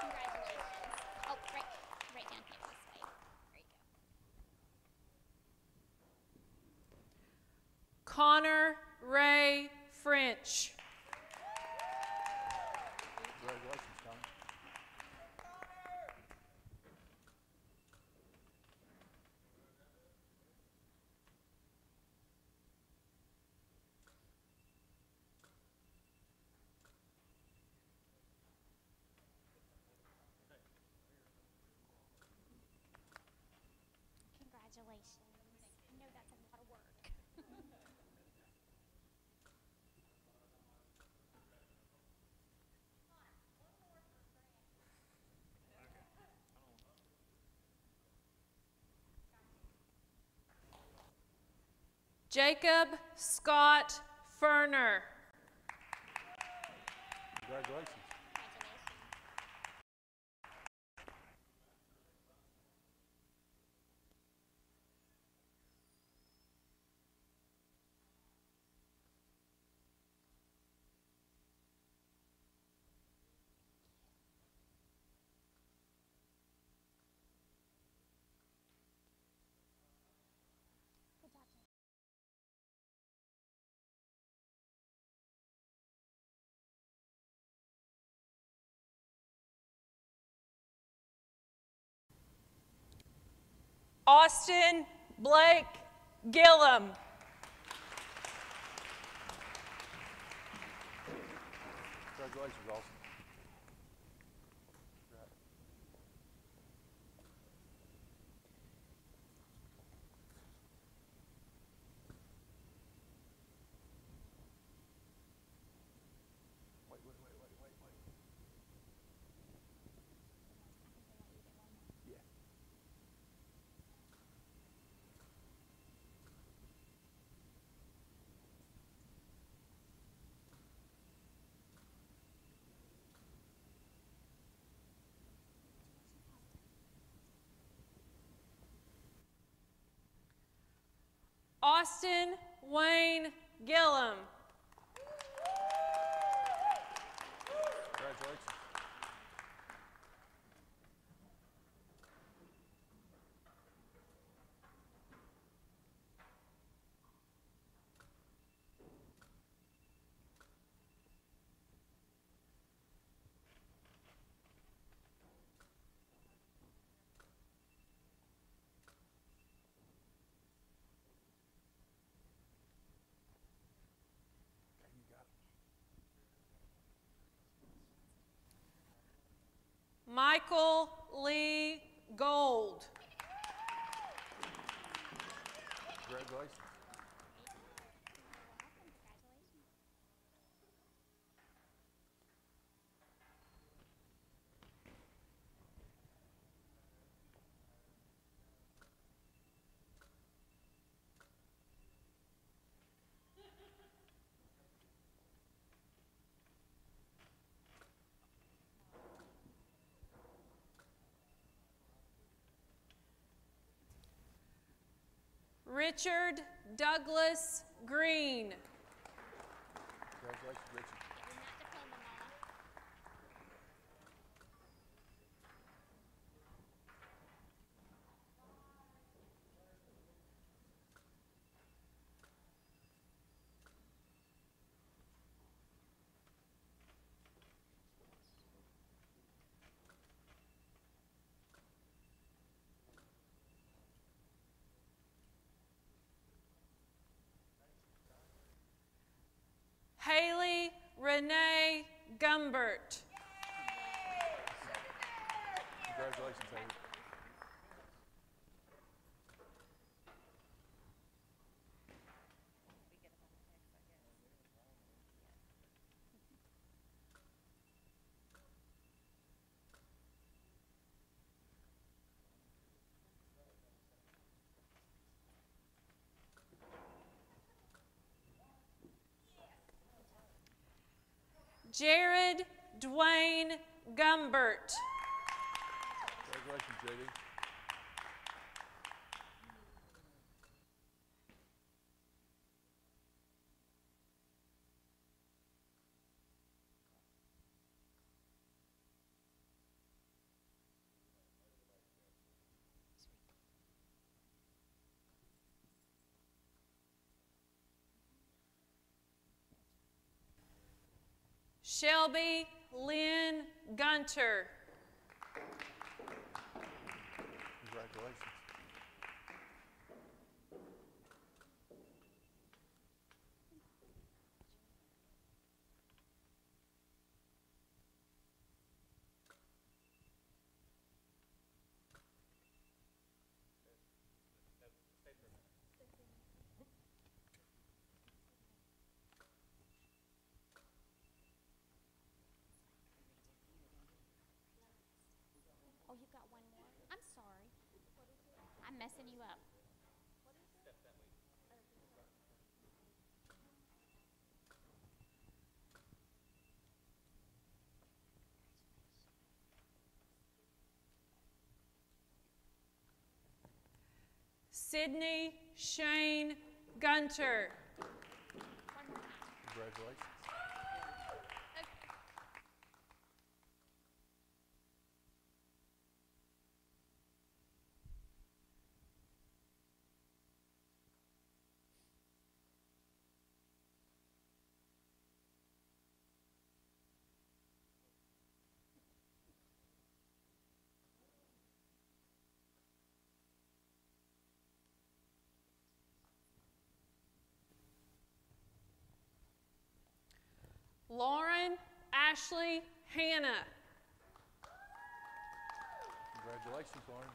Congratulations. Oh, right, right down here this way. There you go. Connor Ray French. Congratulations, Connor. Congratulations. I know that's a lot of work. Jacob Scott Ferner. Congratulations. Austin Blake Gillum. Congratulations, Austin. Austin Wayne Gillum. Congratulations. Michael Lee Gold. Congratulations. Richard Douglas Green. Congratulations, Richard. Haley Renee Gumbert. Congratulations. Jared Dwayne Gumbert. Congratulations. Shelby Lynn Gunter. Congratulations. messing you up. Sydney Shane Gunter. Congratulations. Lauren Ashley Hannah. Congratulations, Lauren.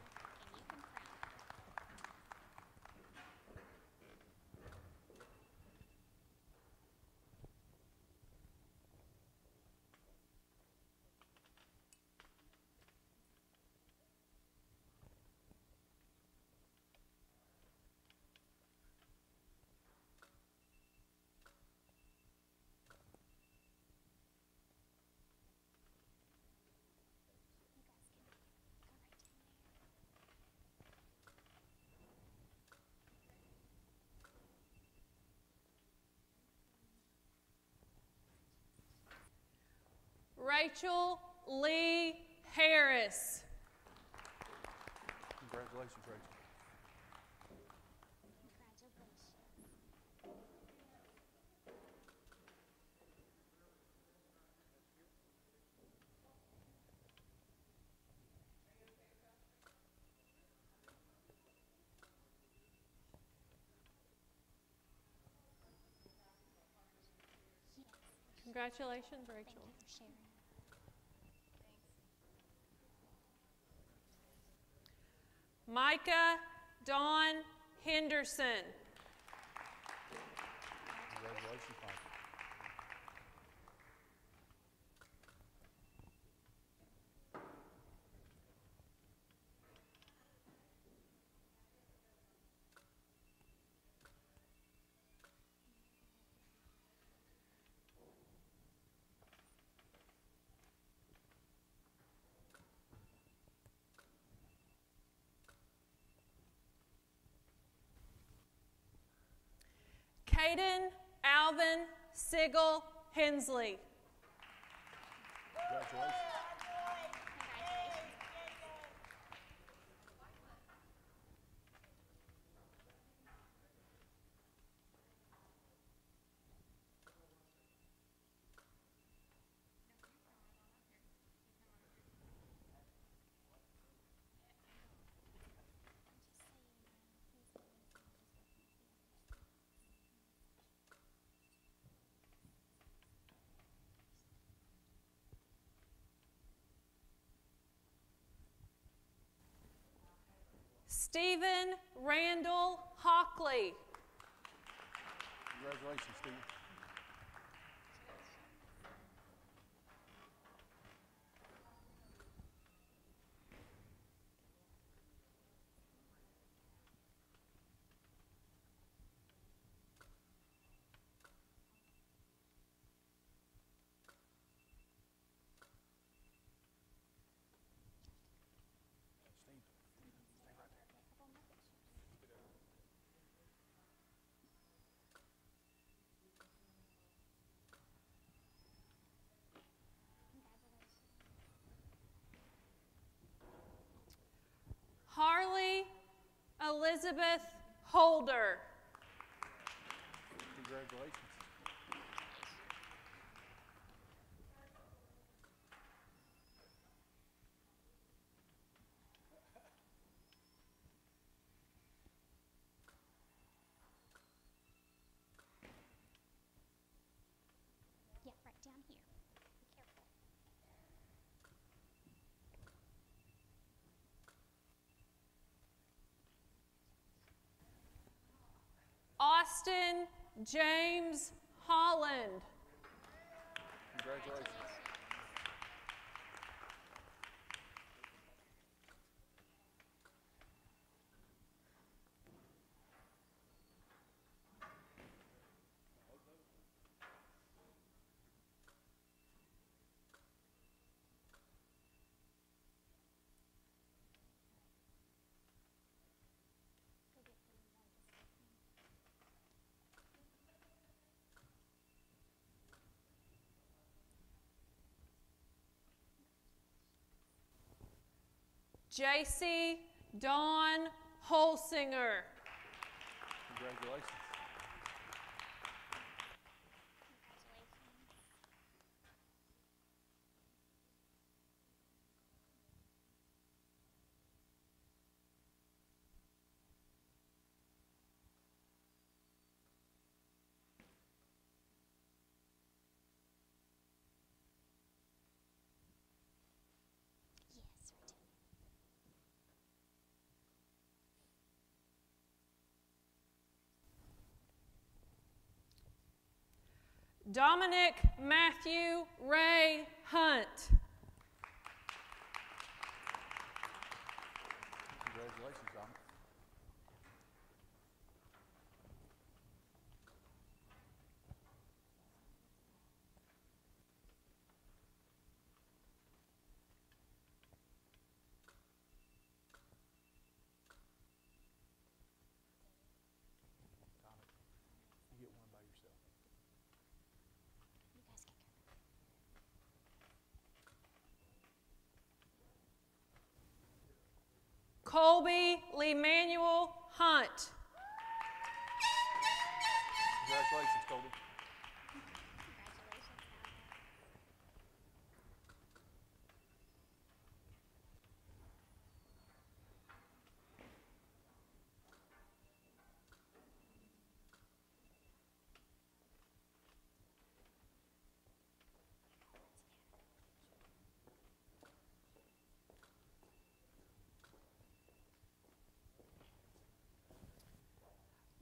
Rachel Lee Harris. Congratulations, Rachel. Congratulations, Rachel. Micah Dawn Henderson. Congratulations, Mike. Alvin Sigel Hensley. Congratulations. Stephen Randall Hockley. Congratulations, Steve. Elizabeth Holder. Congratulations. Austin James Holland. Congratulations. JC Dawn Holsinger. Congratulations. Dominic Matthew Ray Hunt. Congratulations, Dominic. Dominic, you get one by yourself. You guys get good. Colby Lemanuel Hunt. Congratulations, Colby.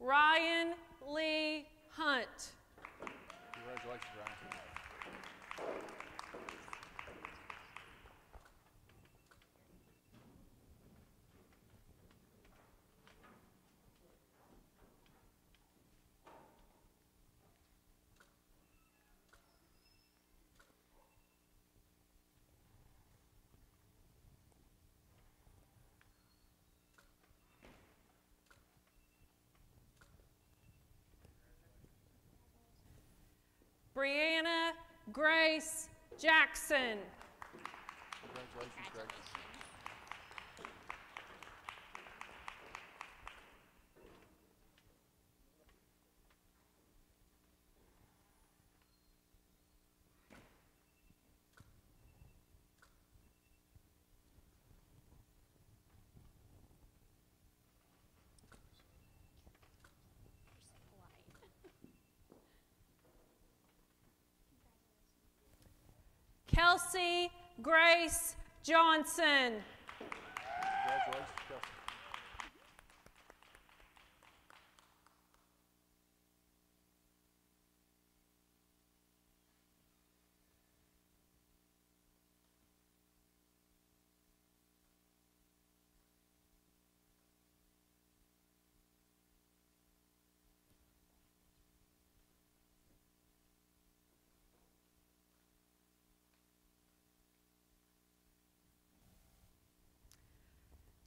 Ryan Lee Hunt. Congratulations, Ryan. Brianna Grace Jackson. Congratulations, Grace. Kelsey Grace Johnson. Congratulations, Kelsey.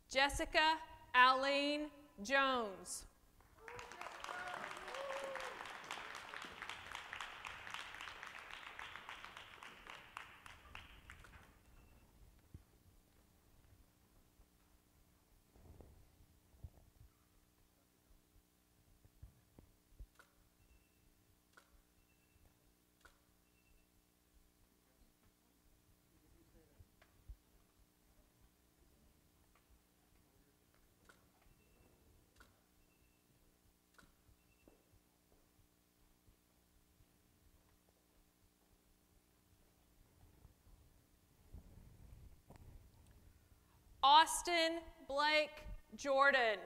Jessica Aline Jones. Austin Blake Jordan.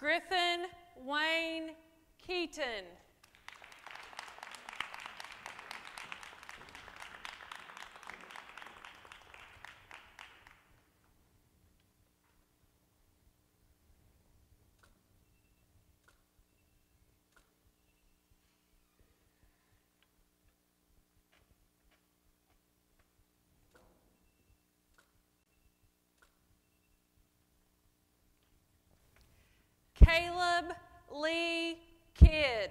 Griffin Wayne Keaton. Caleb Lee Kidd.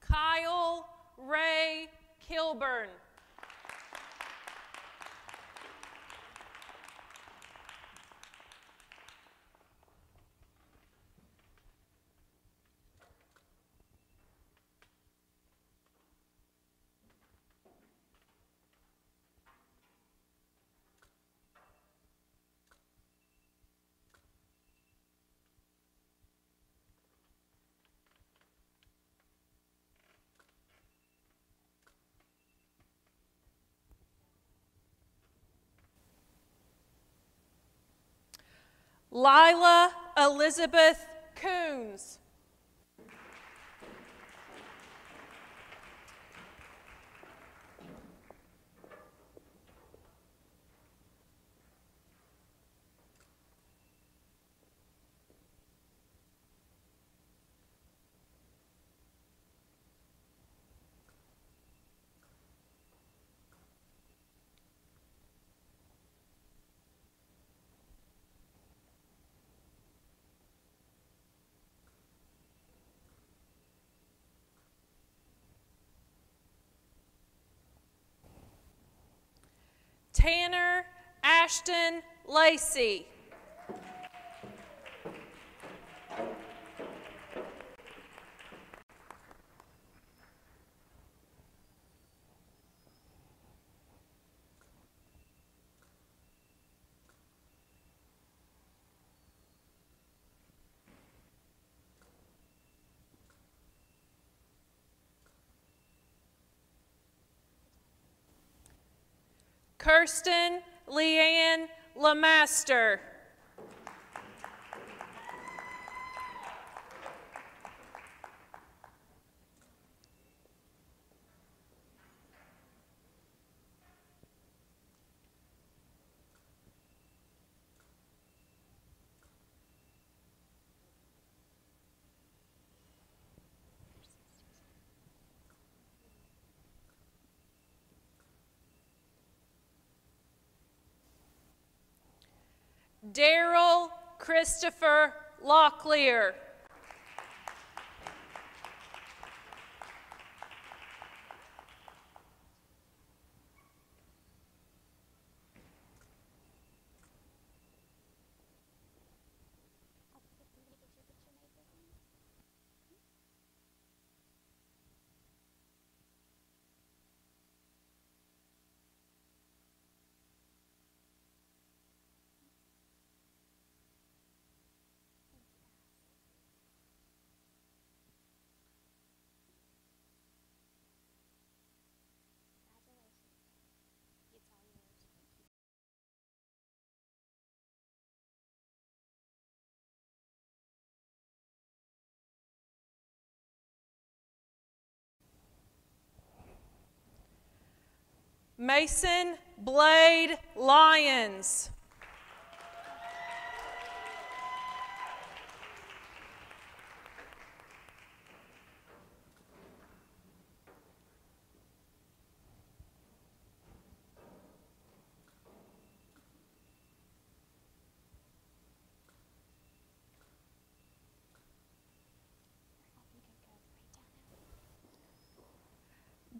Kyle Ray Kilburn. Lila Elizabeth Coons. Tanner Ashton Lacey. Kirsten Leanne Lamaster. Daryl Christopher Locklear. Mason Blade Lyons.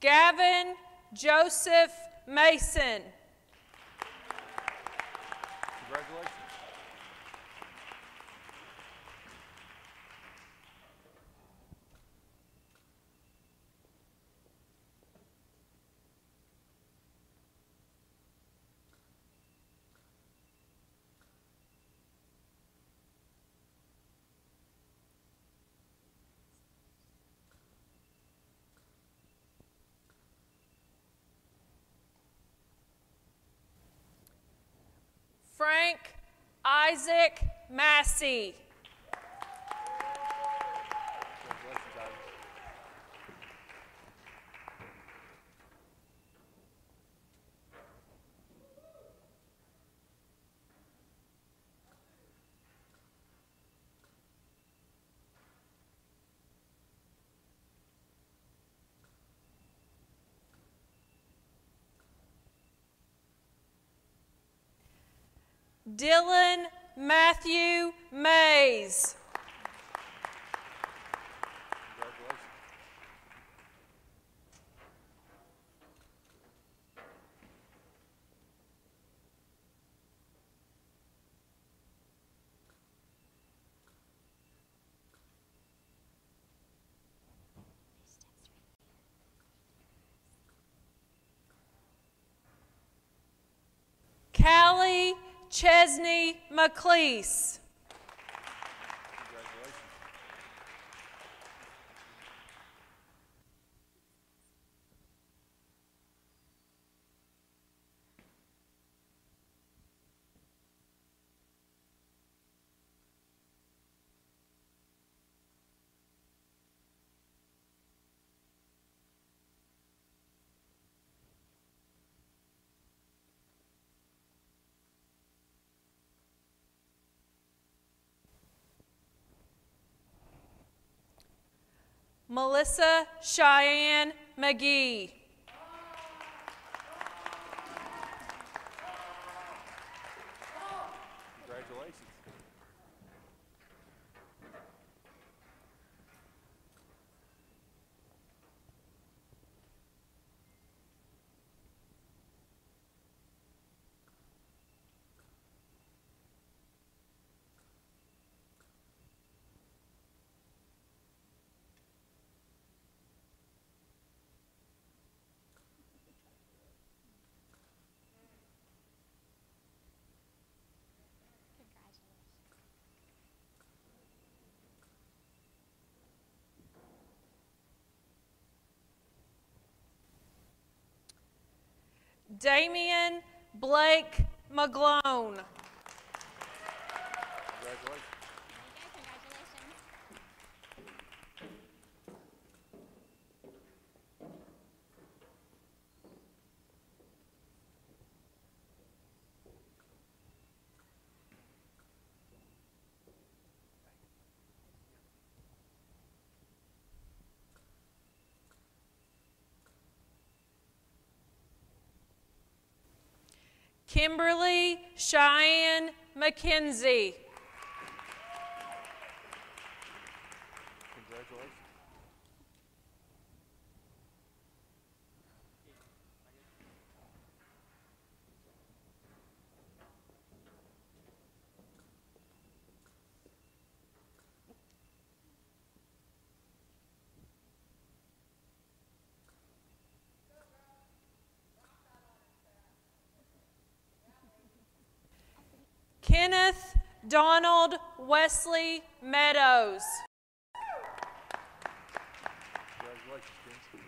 Gavin Joseph Mason. Congratulations. Frank Isaac Massey. Congratulations, Alex. Dylan Matthew Mays. Callie Chesney McLeese. Melissa Cheyenne McGee. Congratulations. Damian Blake McGlone. Congratulations. Kimberly Cheyenne McKenzie. Congratulations. Kenneth Donald Wesley Meadows. Congratulations, Ken.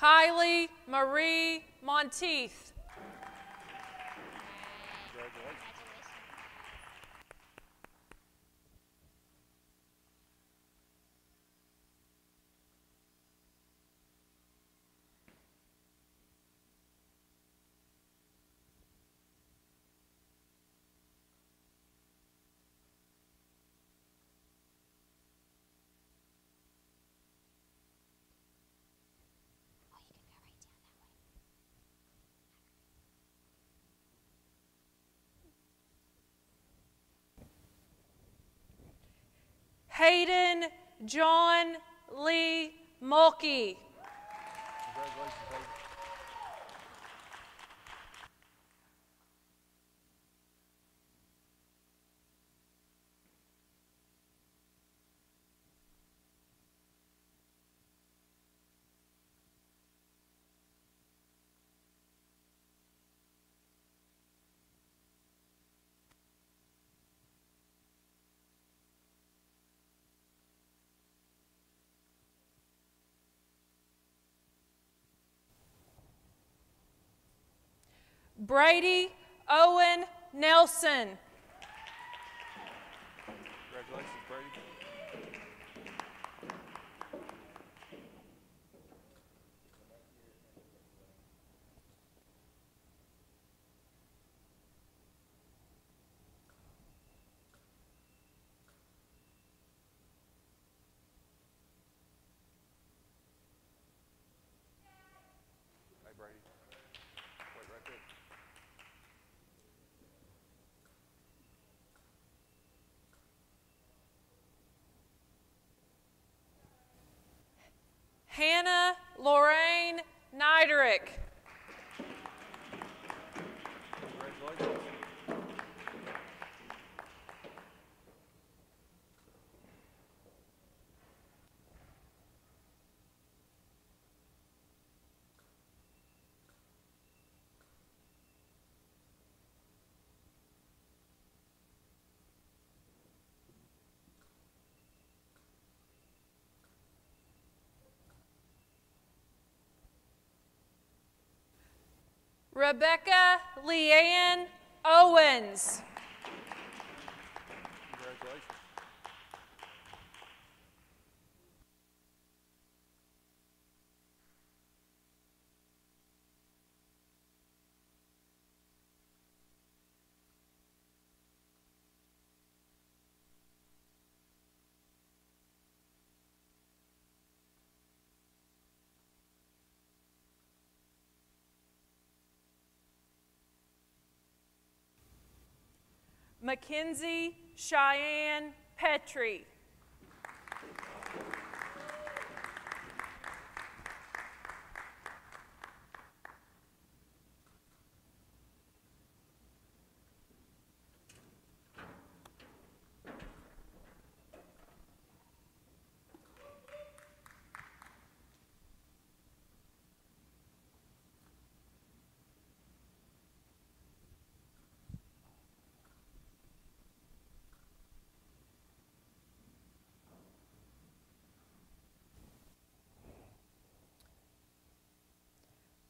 Kylie Marie Monteith. Congratulations. Hayden John Lee Mulkey. Congratulations, Hayden. Brady Owen Nelson. Congratulations, Brady. Lorraine Niderick. Rebecca Leanne Owens. Mackenzie Cheyenne Petrie.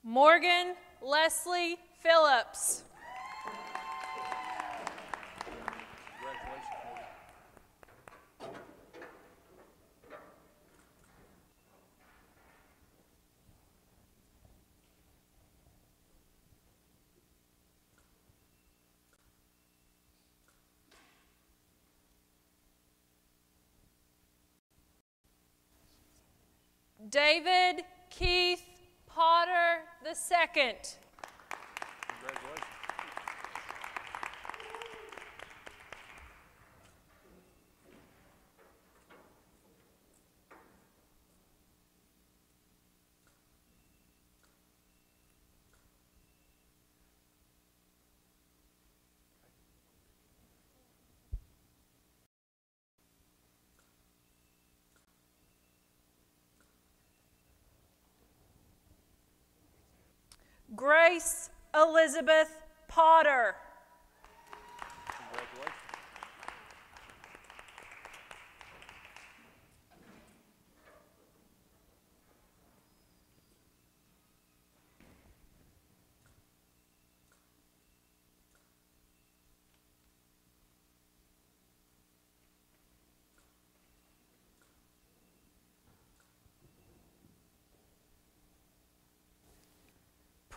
Morgan Leslie Phillips. David Keith Potter the second. Grace Elizabeth Potter.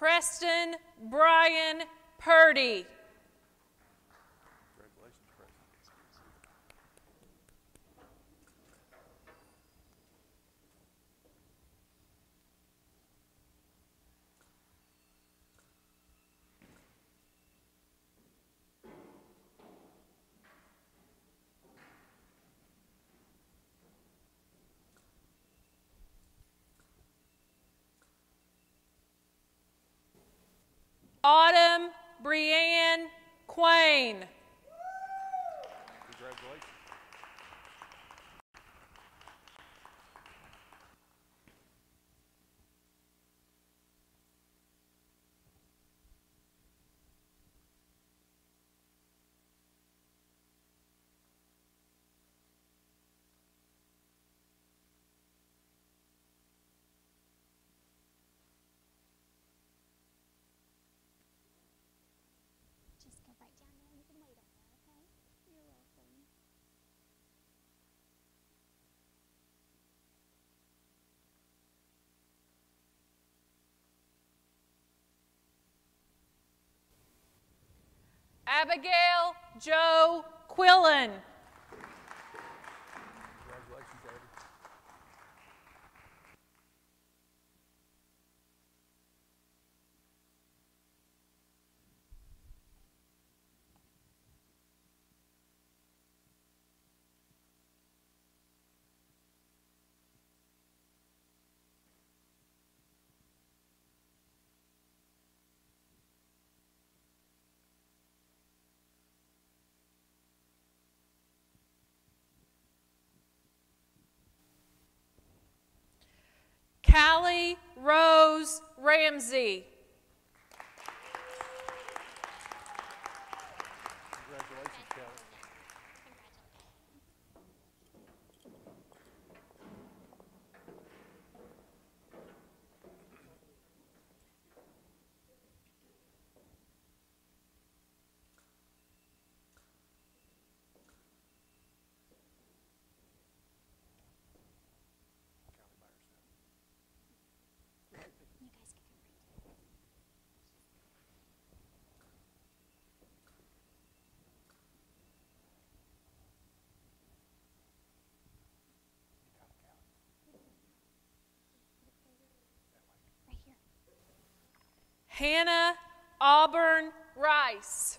Preston Brian Purdy. Autumn Brianne Quain. Just Abigail Joe Quillen. Rose Ramsey. Hannah Auburn Rice.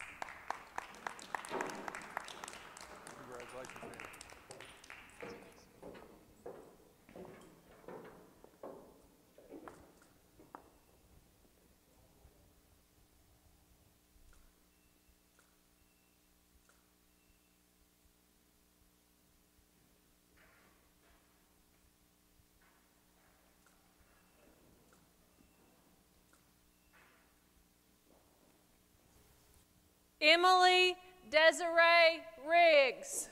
Emily Desiree Riggs.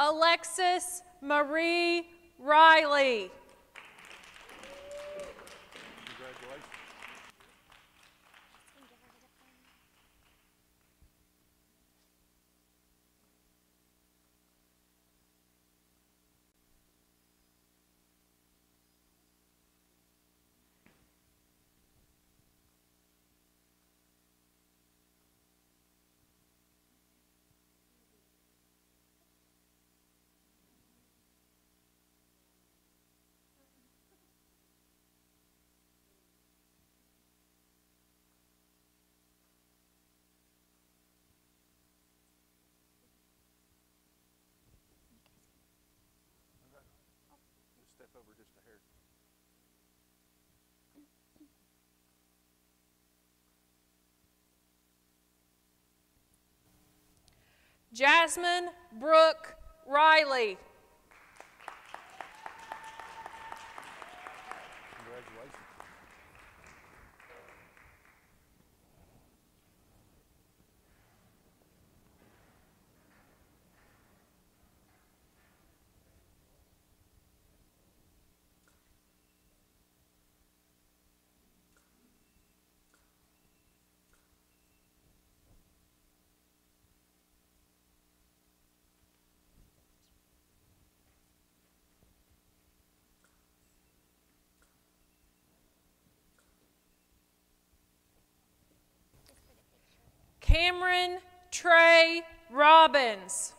Alexis Marie Riley. Jasmine Brooke Riley. Cameron Trey Robbins.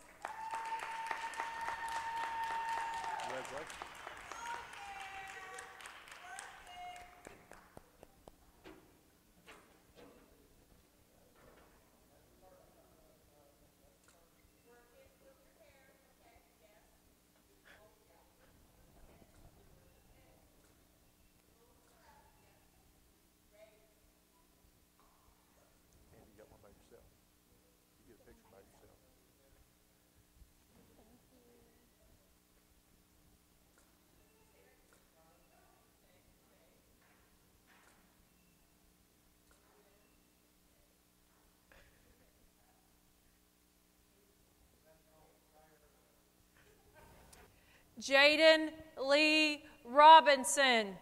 Jaden Lee Robinson.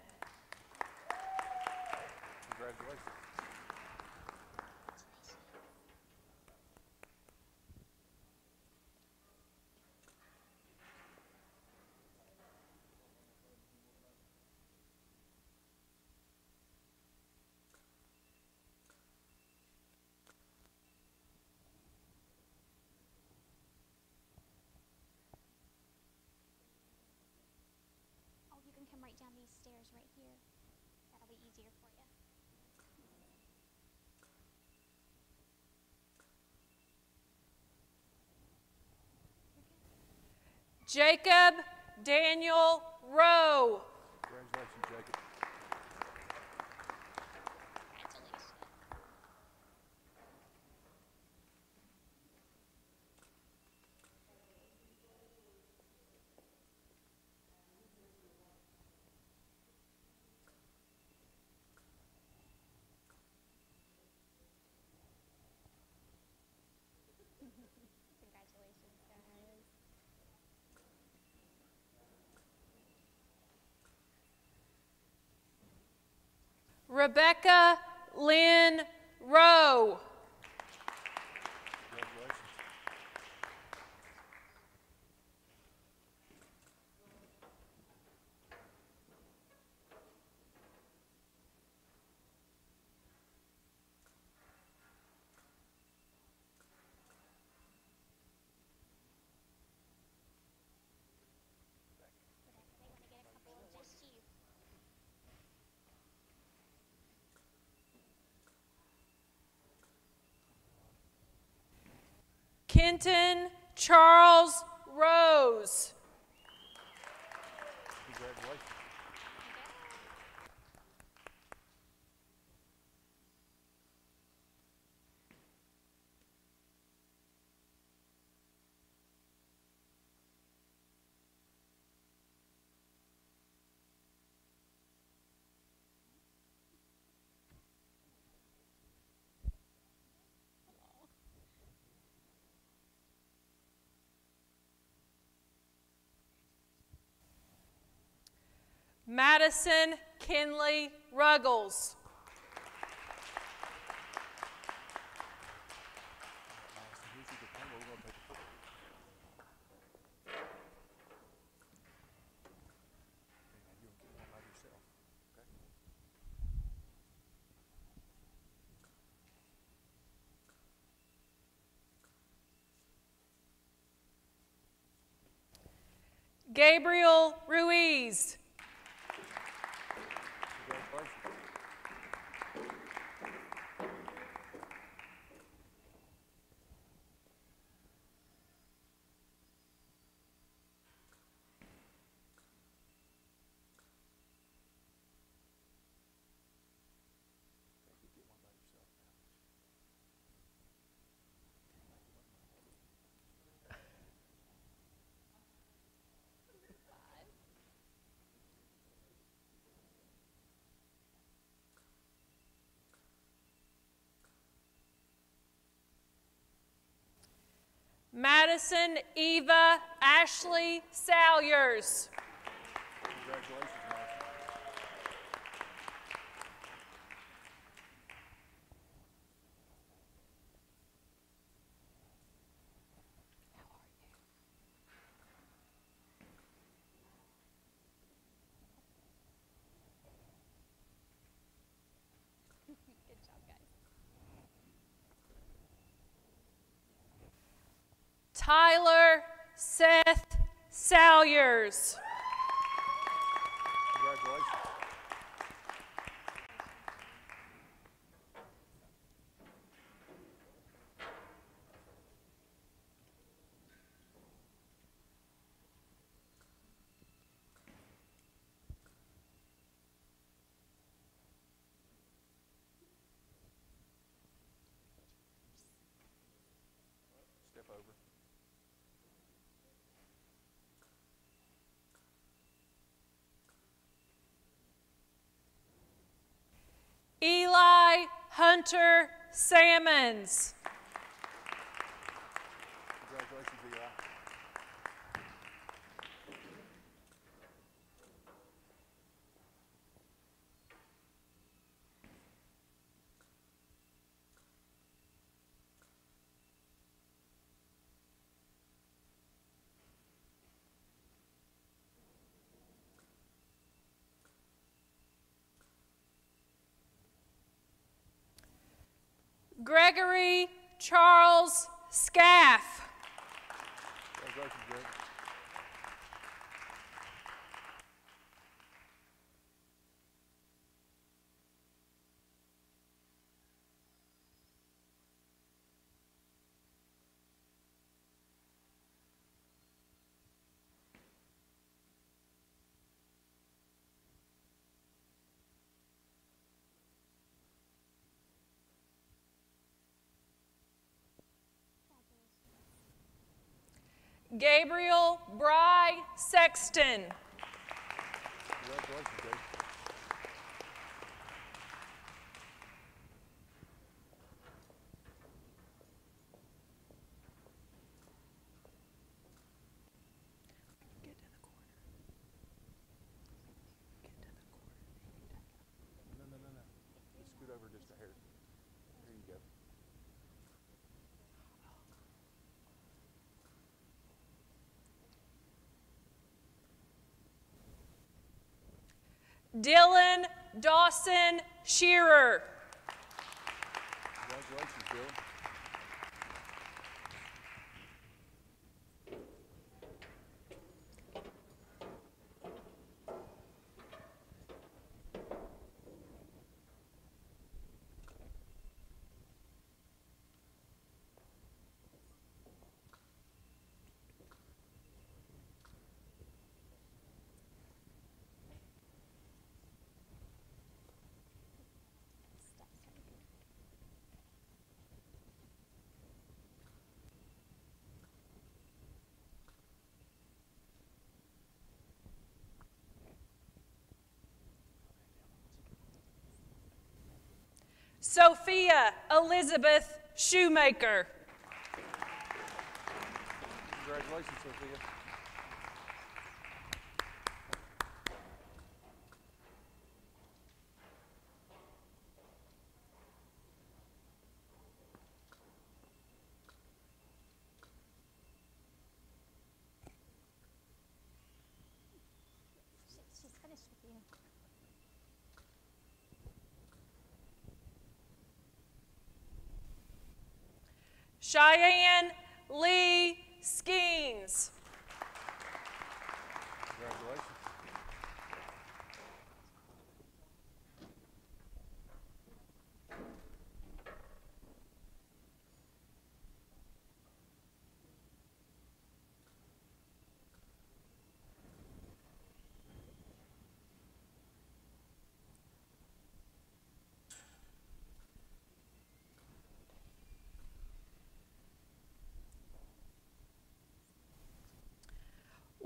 Oh, you can come right down these stairs right here. That'll be easier for you. Jacob Daniel Rowe. Congratulations, Jacob. Congratulations. Congratulations, guys. Rebecca Lynn Rowe. Rebecca, they want to get a couple of just you. Kenton Charles Rose. Congratulations. Madison Kinley Ruggles. Gabriel Ruiz. Madison Eva Ashley Salyers. Congratulations, Tyler Seth Salyers. Congratulations. Step over. Eli Hunter Salmons. Congratulations, Eli. Gregory Charles Scaff. Gabriel Bry Sexton. Congratulations, Greg. No, no, no, no. Just scoot over just a hair. There you go. Dylan Dawson Shearer. Congratulations, Bill. Sophia Elizabeth Shoemaker. Congratulations, Sophia. She's finished with you. Cheyenne Lee Skeens. Congratulations.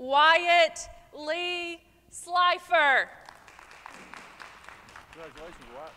Wyatt Lee Slifer. Congratulations, Wyatt.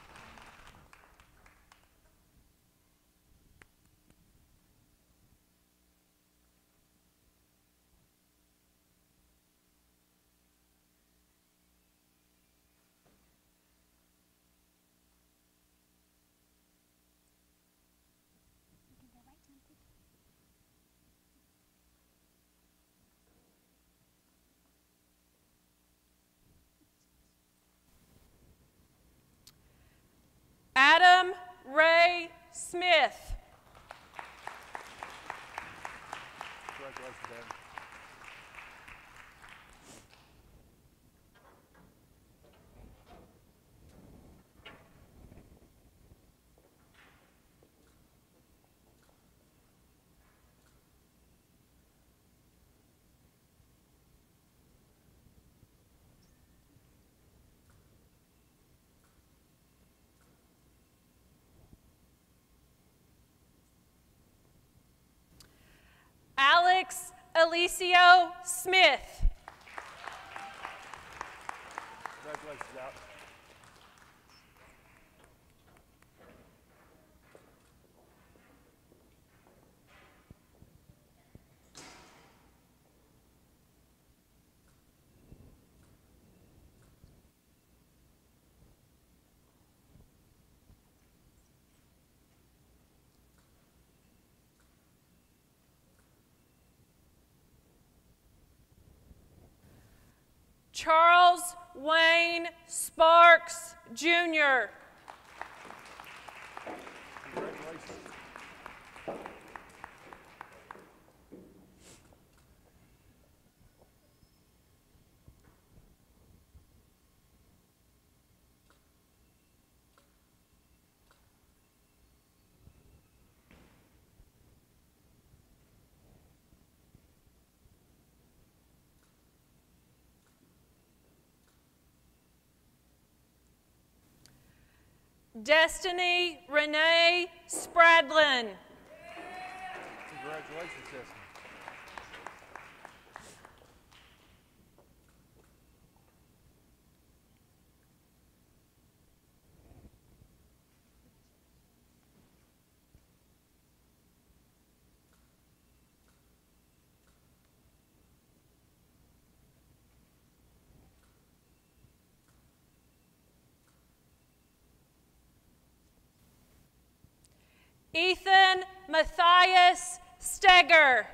Adam Ray Smith. Congratulations. Alex Alicio Smith. Congratulations, Alex. Charles Wayne Sparks Jr. Congratulations. Destiny Renee Spradlin. Congratulations, Destiny. Ethan Matthias Steger.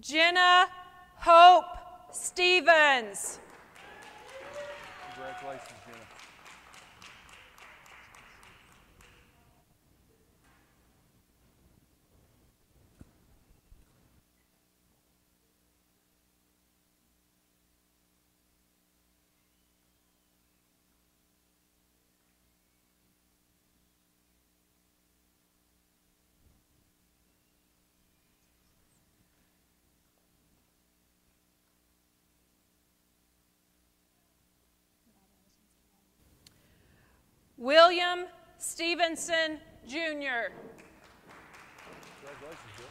Jenna Stevens. Congratulations, Jenna. William Stevenson Jr. Congratulations, Bill.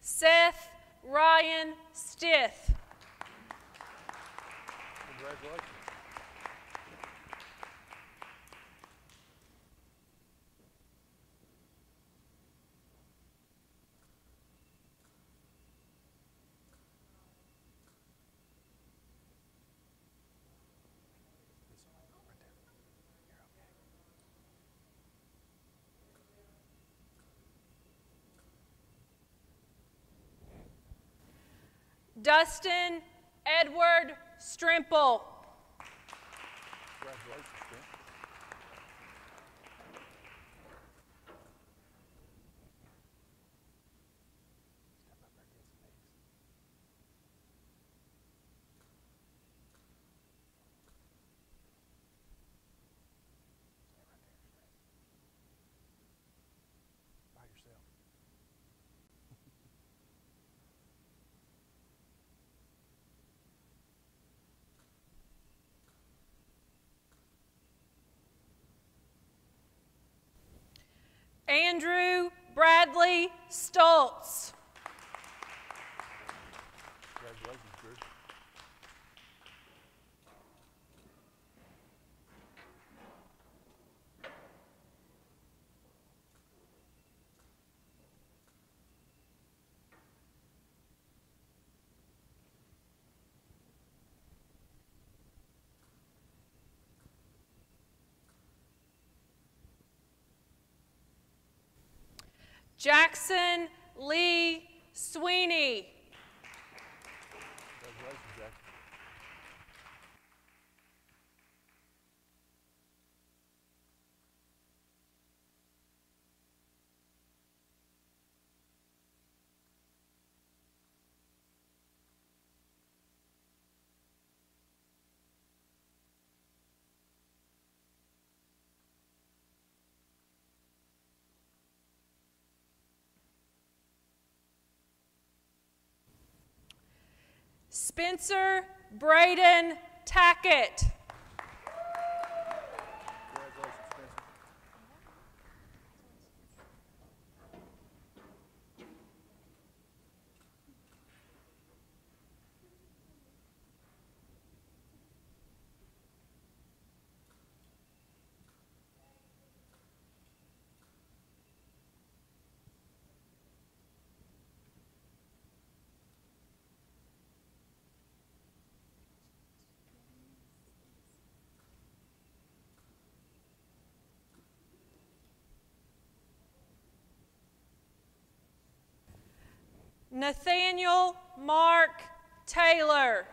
Seth Ryan Stith. Congratulations. Dustin Edward Strimple. Congratulations, Bill. By yourself. Andrew Bradley Stoltz. Congratulations, Drew. Jackson Lee Sweeney. Spencer Braden Tackett. Nathaniel Mark Taylor.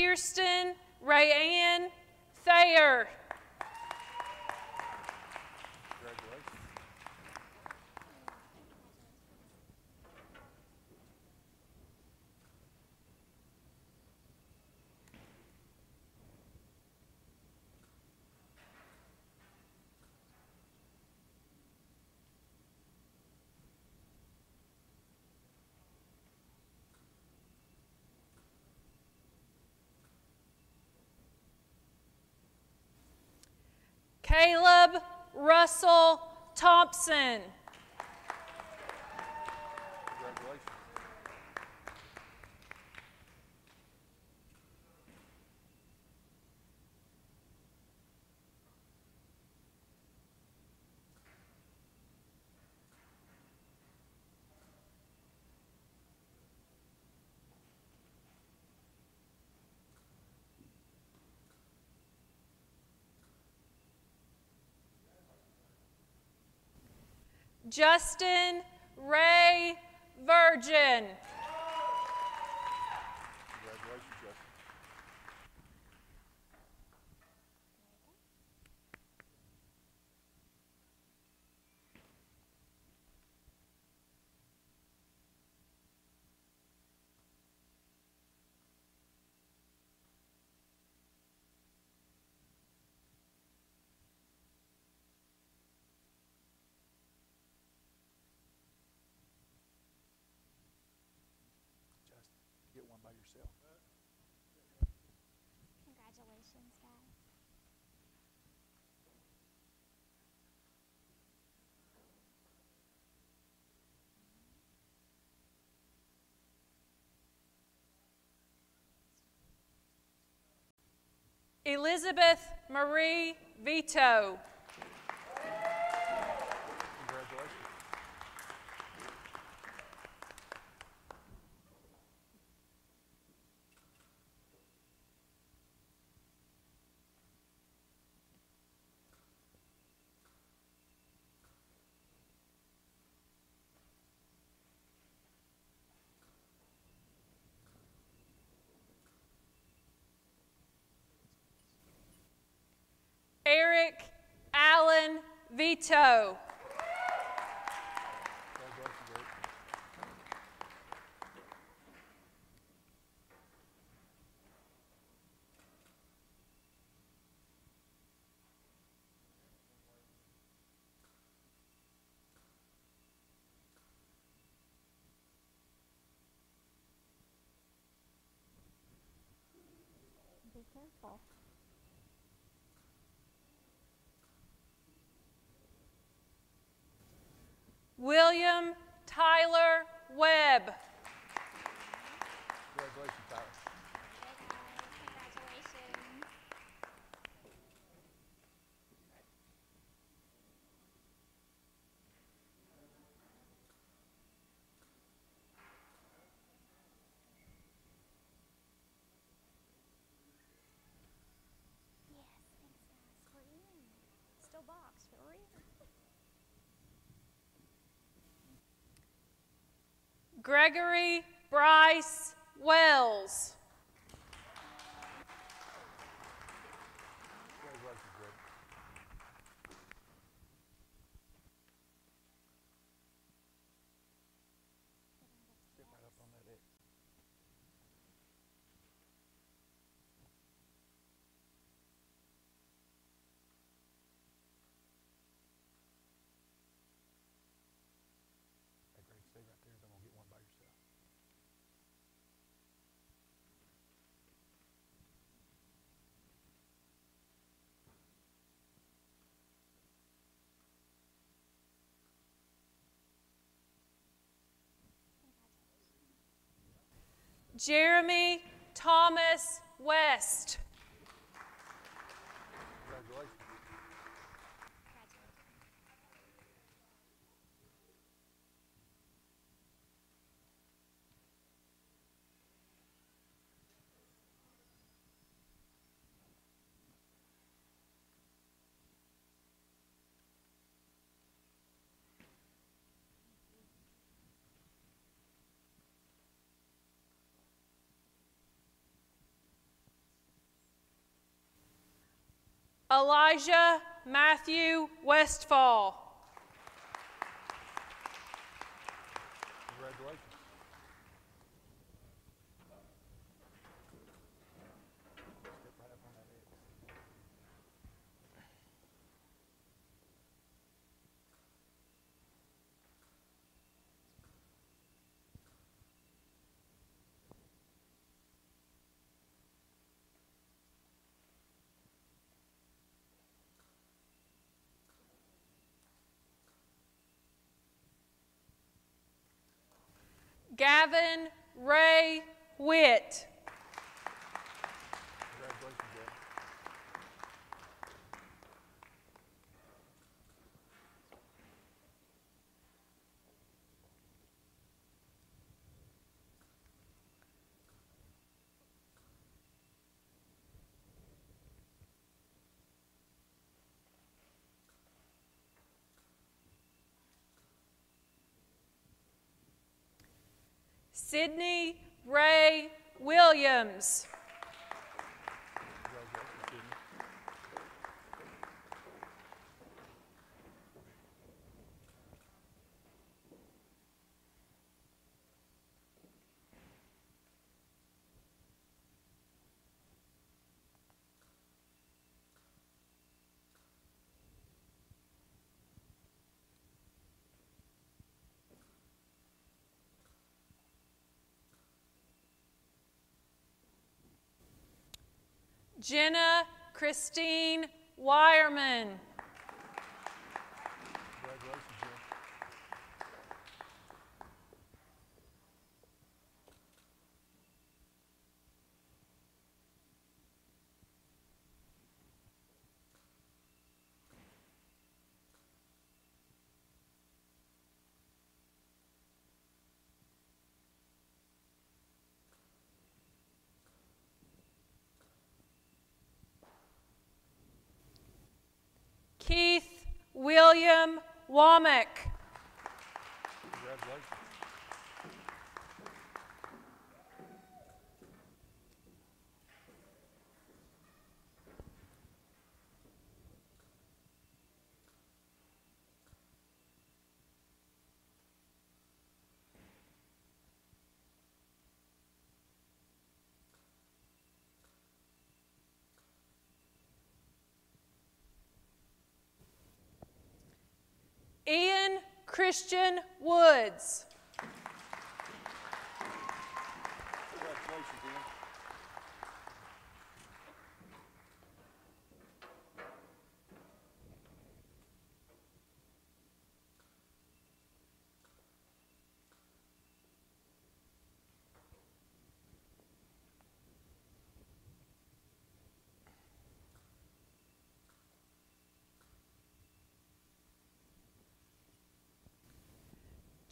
Kirsten Rayanne Thayer. Caleb Russell Thompson. Justin Ray Virgin. Get one by yourself. Congratulations, guys. Elizabeth Marie Vito. Eric Allen Vito. Congratulations, Eric. Be careful. William Tyler Webb. Congratulations, Tyler. Congratulations. Yes, thanks, guys. For in. Still box for in. Gregory Bryce Wells. Congratulations, Greg. Get right up on that X. Hey, Greg, stay right there. Don't get one by yourself. Jeremy Thomas West. Elijah Matthew Westfall. Gavin Ray Witt. Sydney Ray Williams. Jenna Christine Wireman. Keith William Womack. Ian Christian Woods.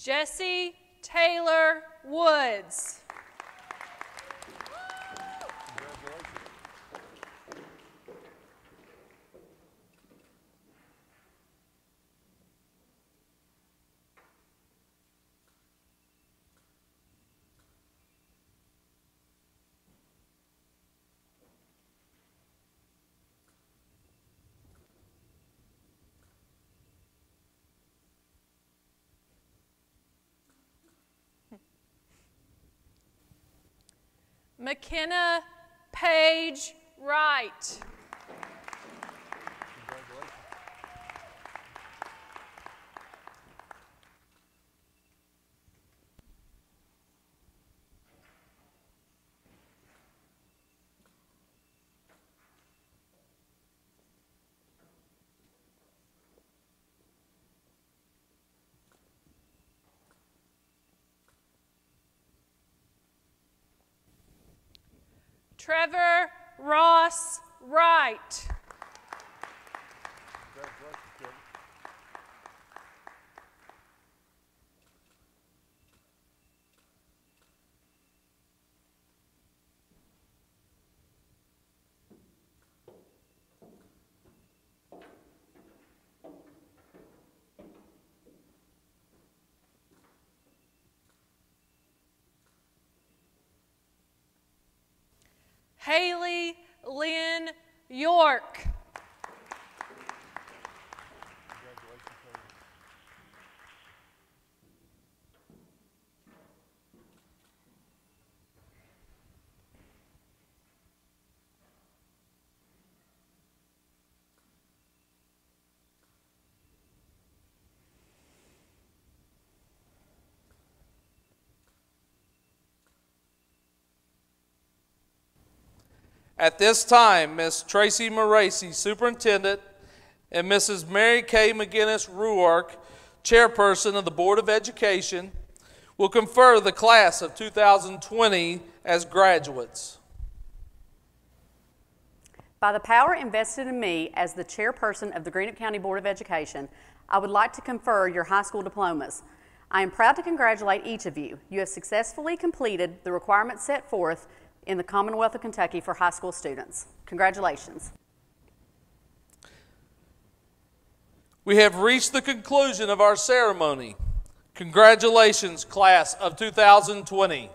Jesse Taylor Woods. McKenna Page Wright. Trevor Ross Wright. Haley Lynn York. At this time, Ms. Tracy Moracy, Superintendent, and Mrs. Mary K. McGinnis Ruark, Chairperson of the Board of Education, will confer the class of 2020 as graduates. By the power invested in me as the chairperson of the Greenup County Board of Education, I would like to confer your high school diplomas. I am proud to congratulate each of you. You have successfully completed the requirements set forth in the Commonwealth of Kentucky for high school students. Congratulations. We have reached the conclusion of our ceremony. Congratulations, class of 2020.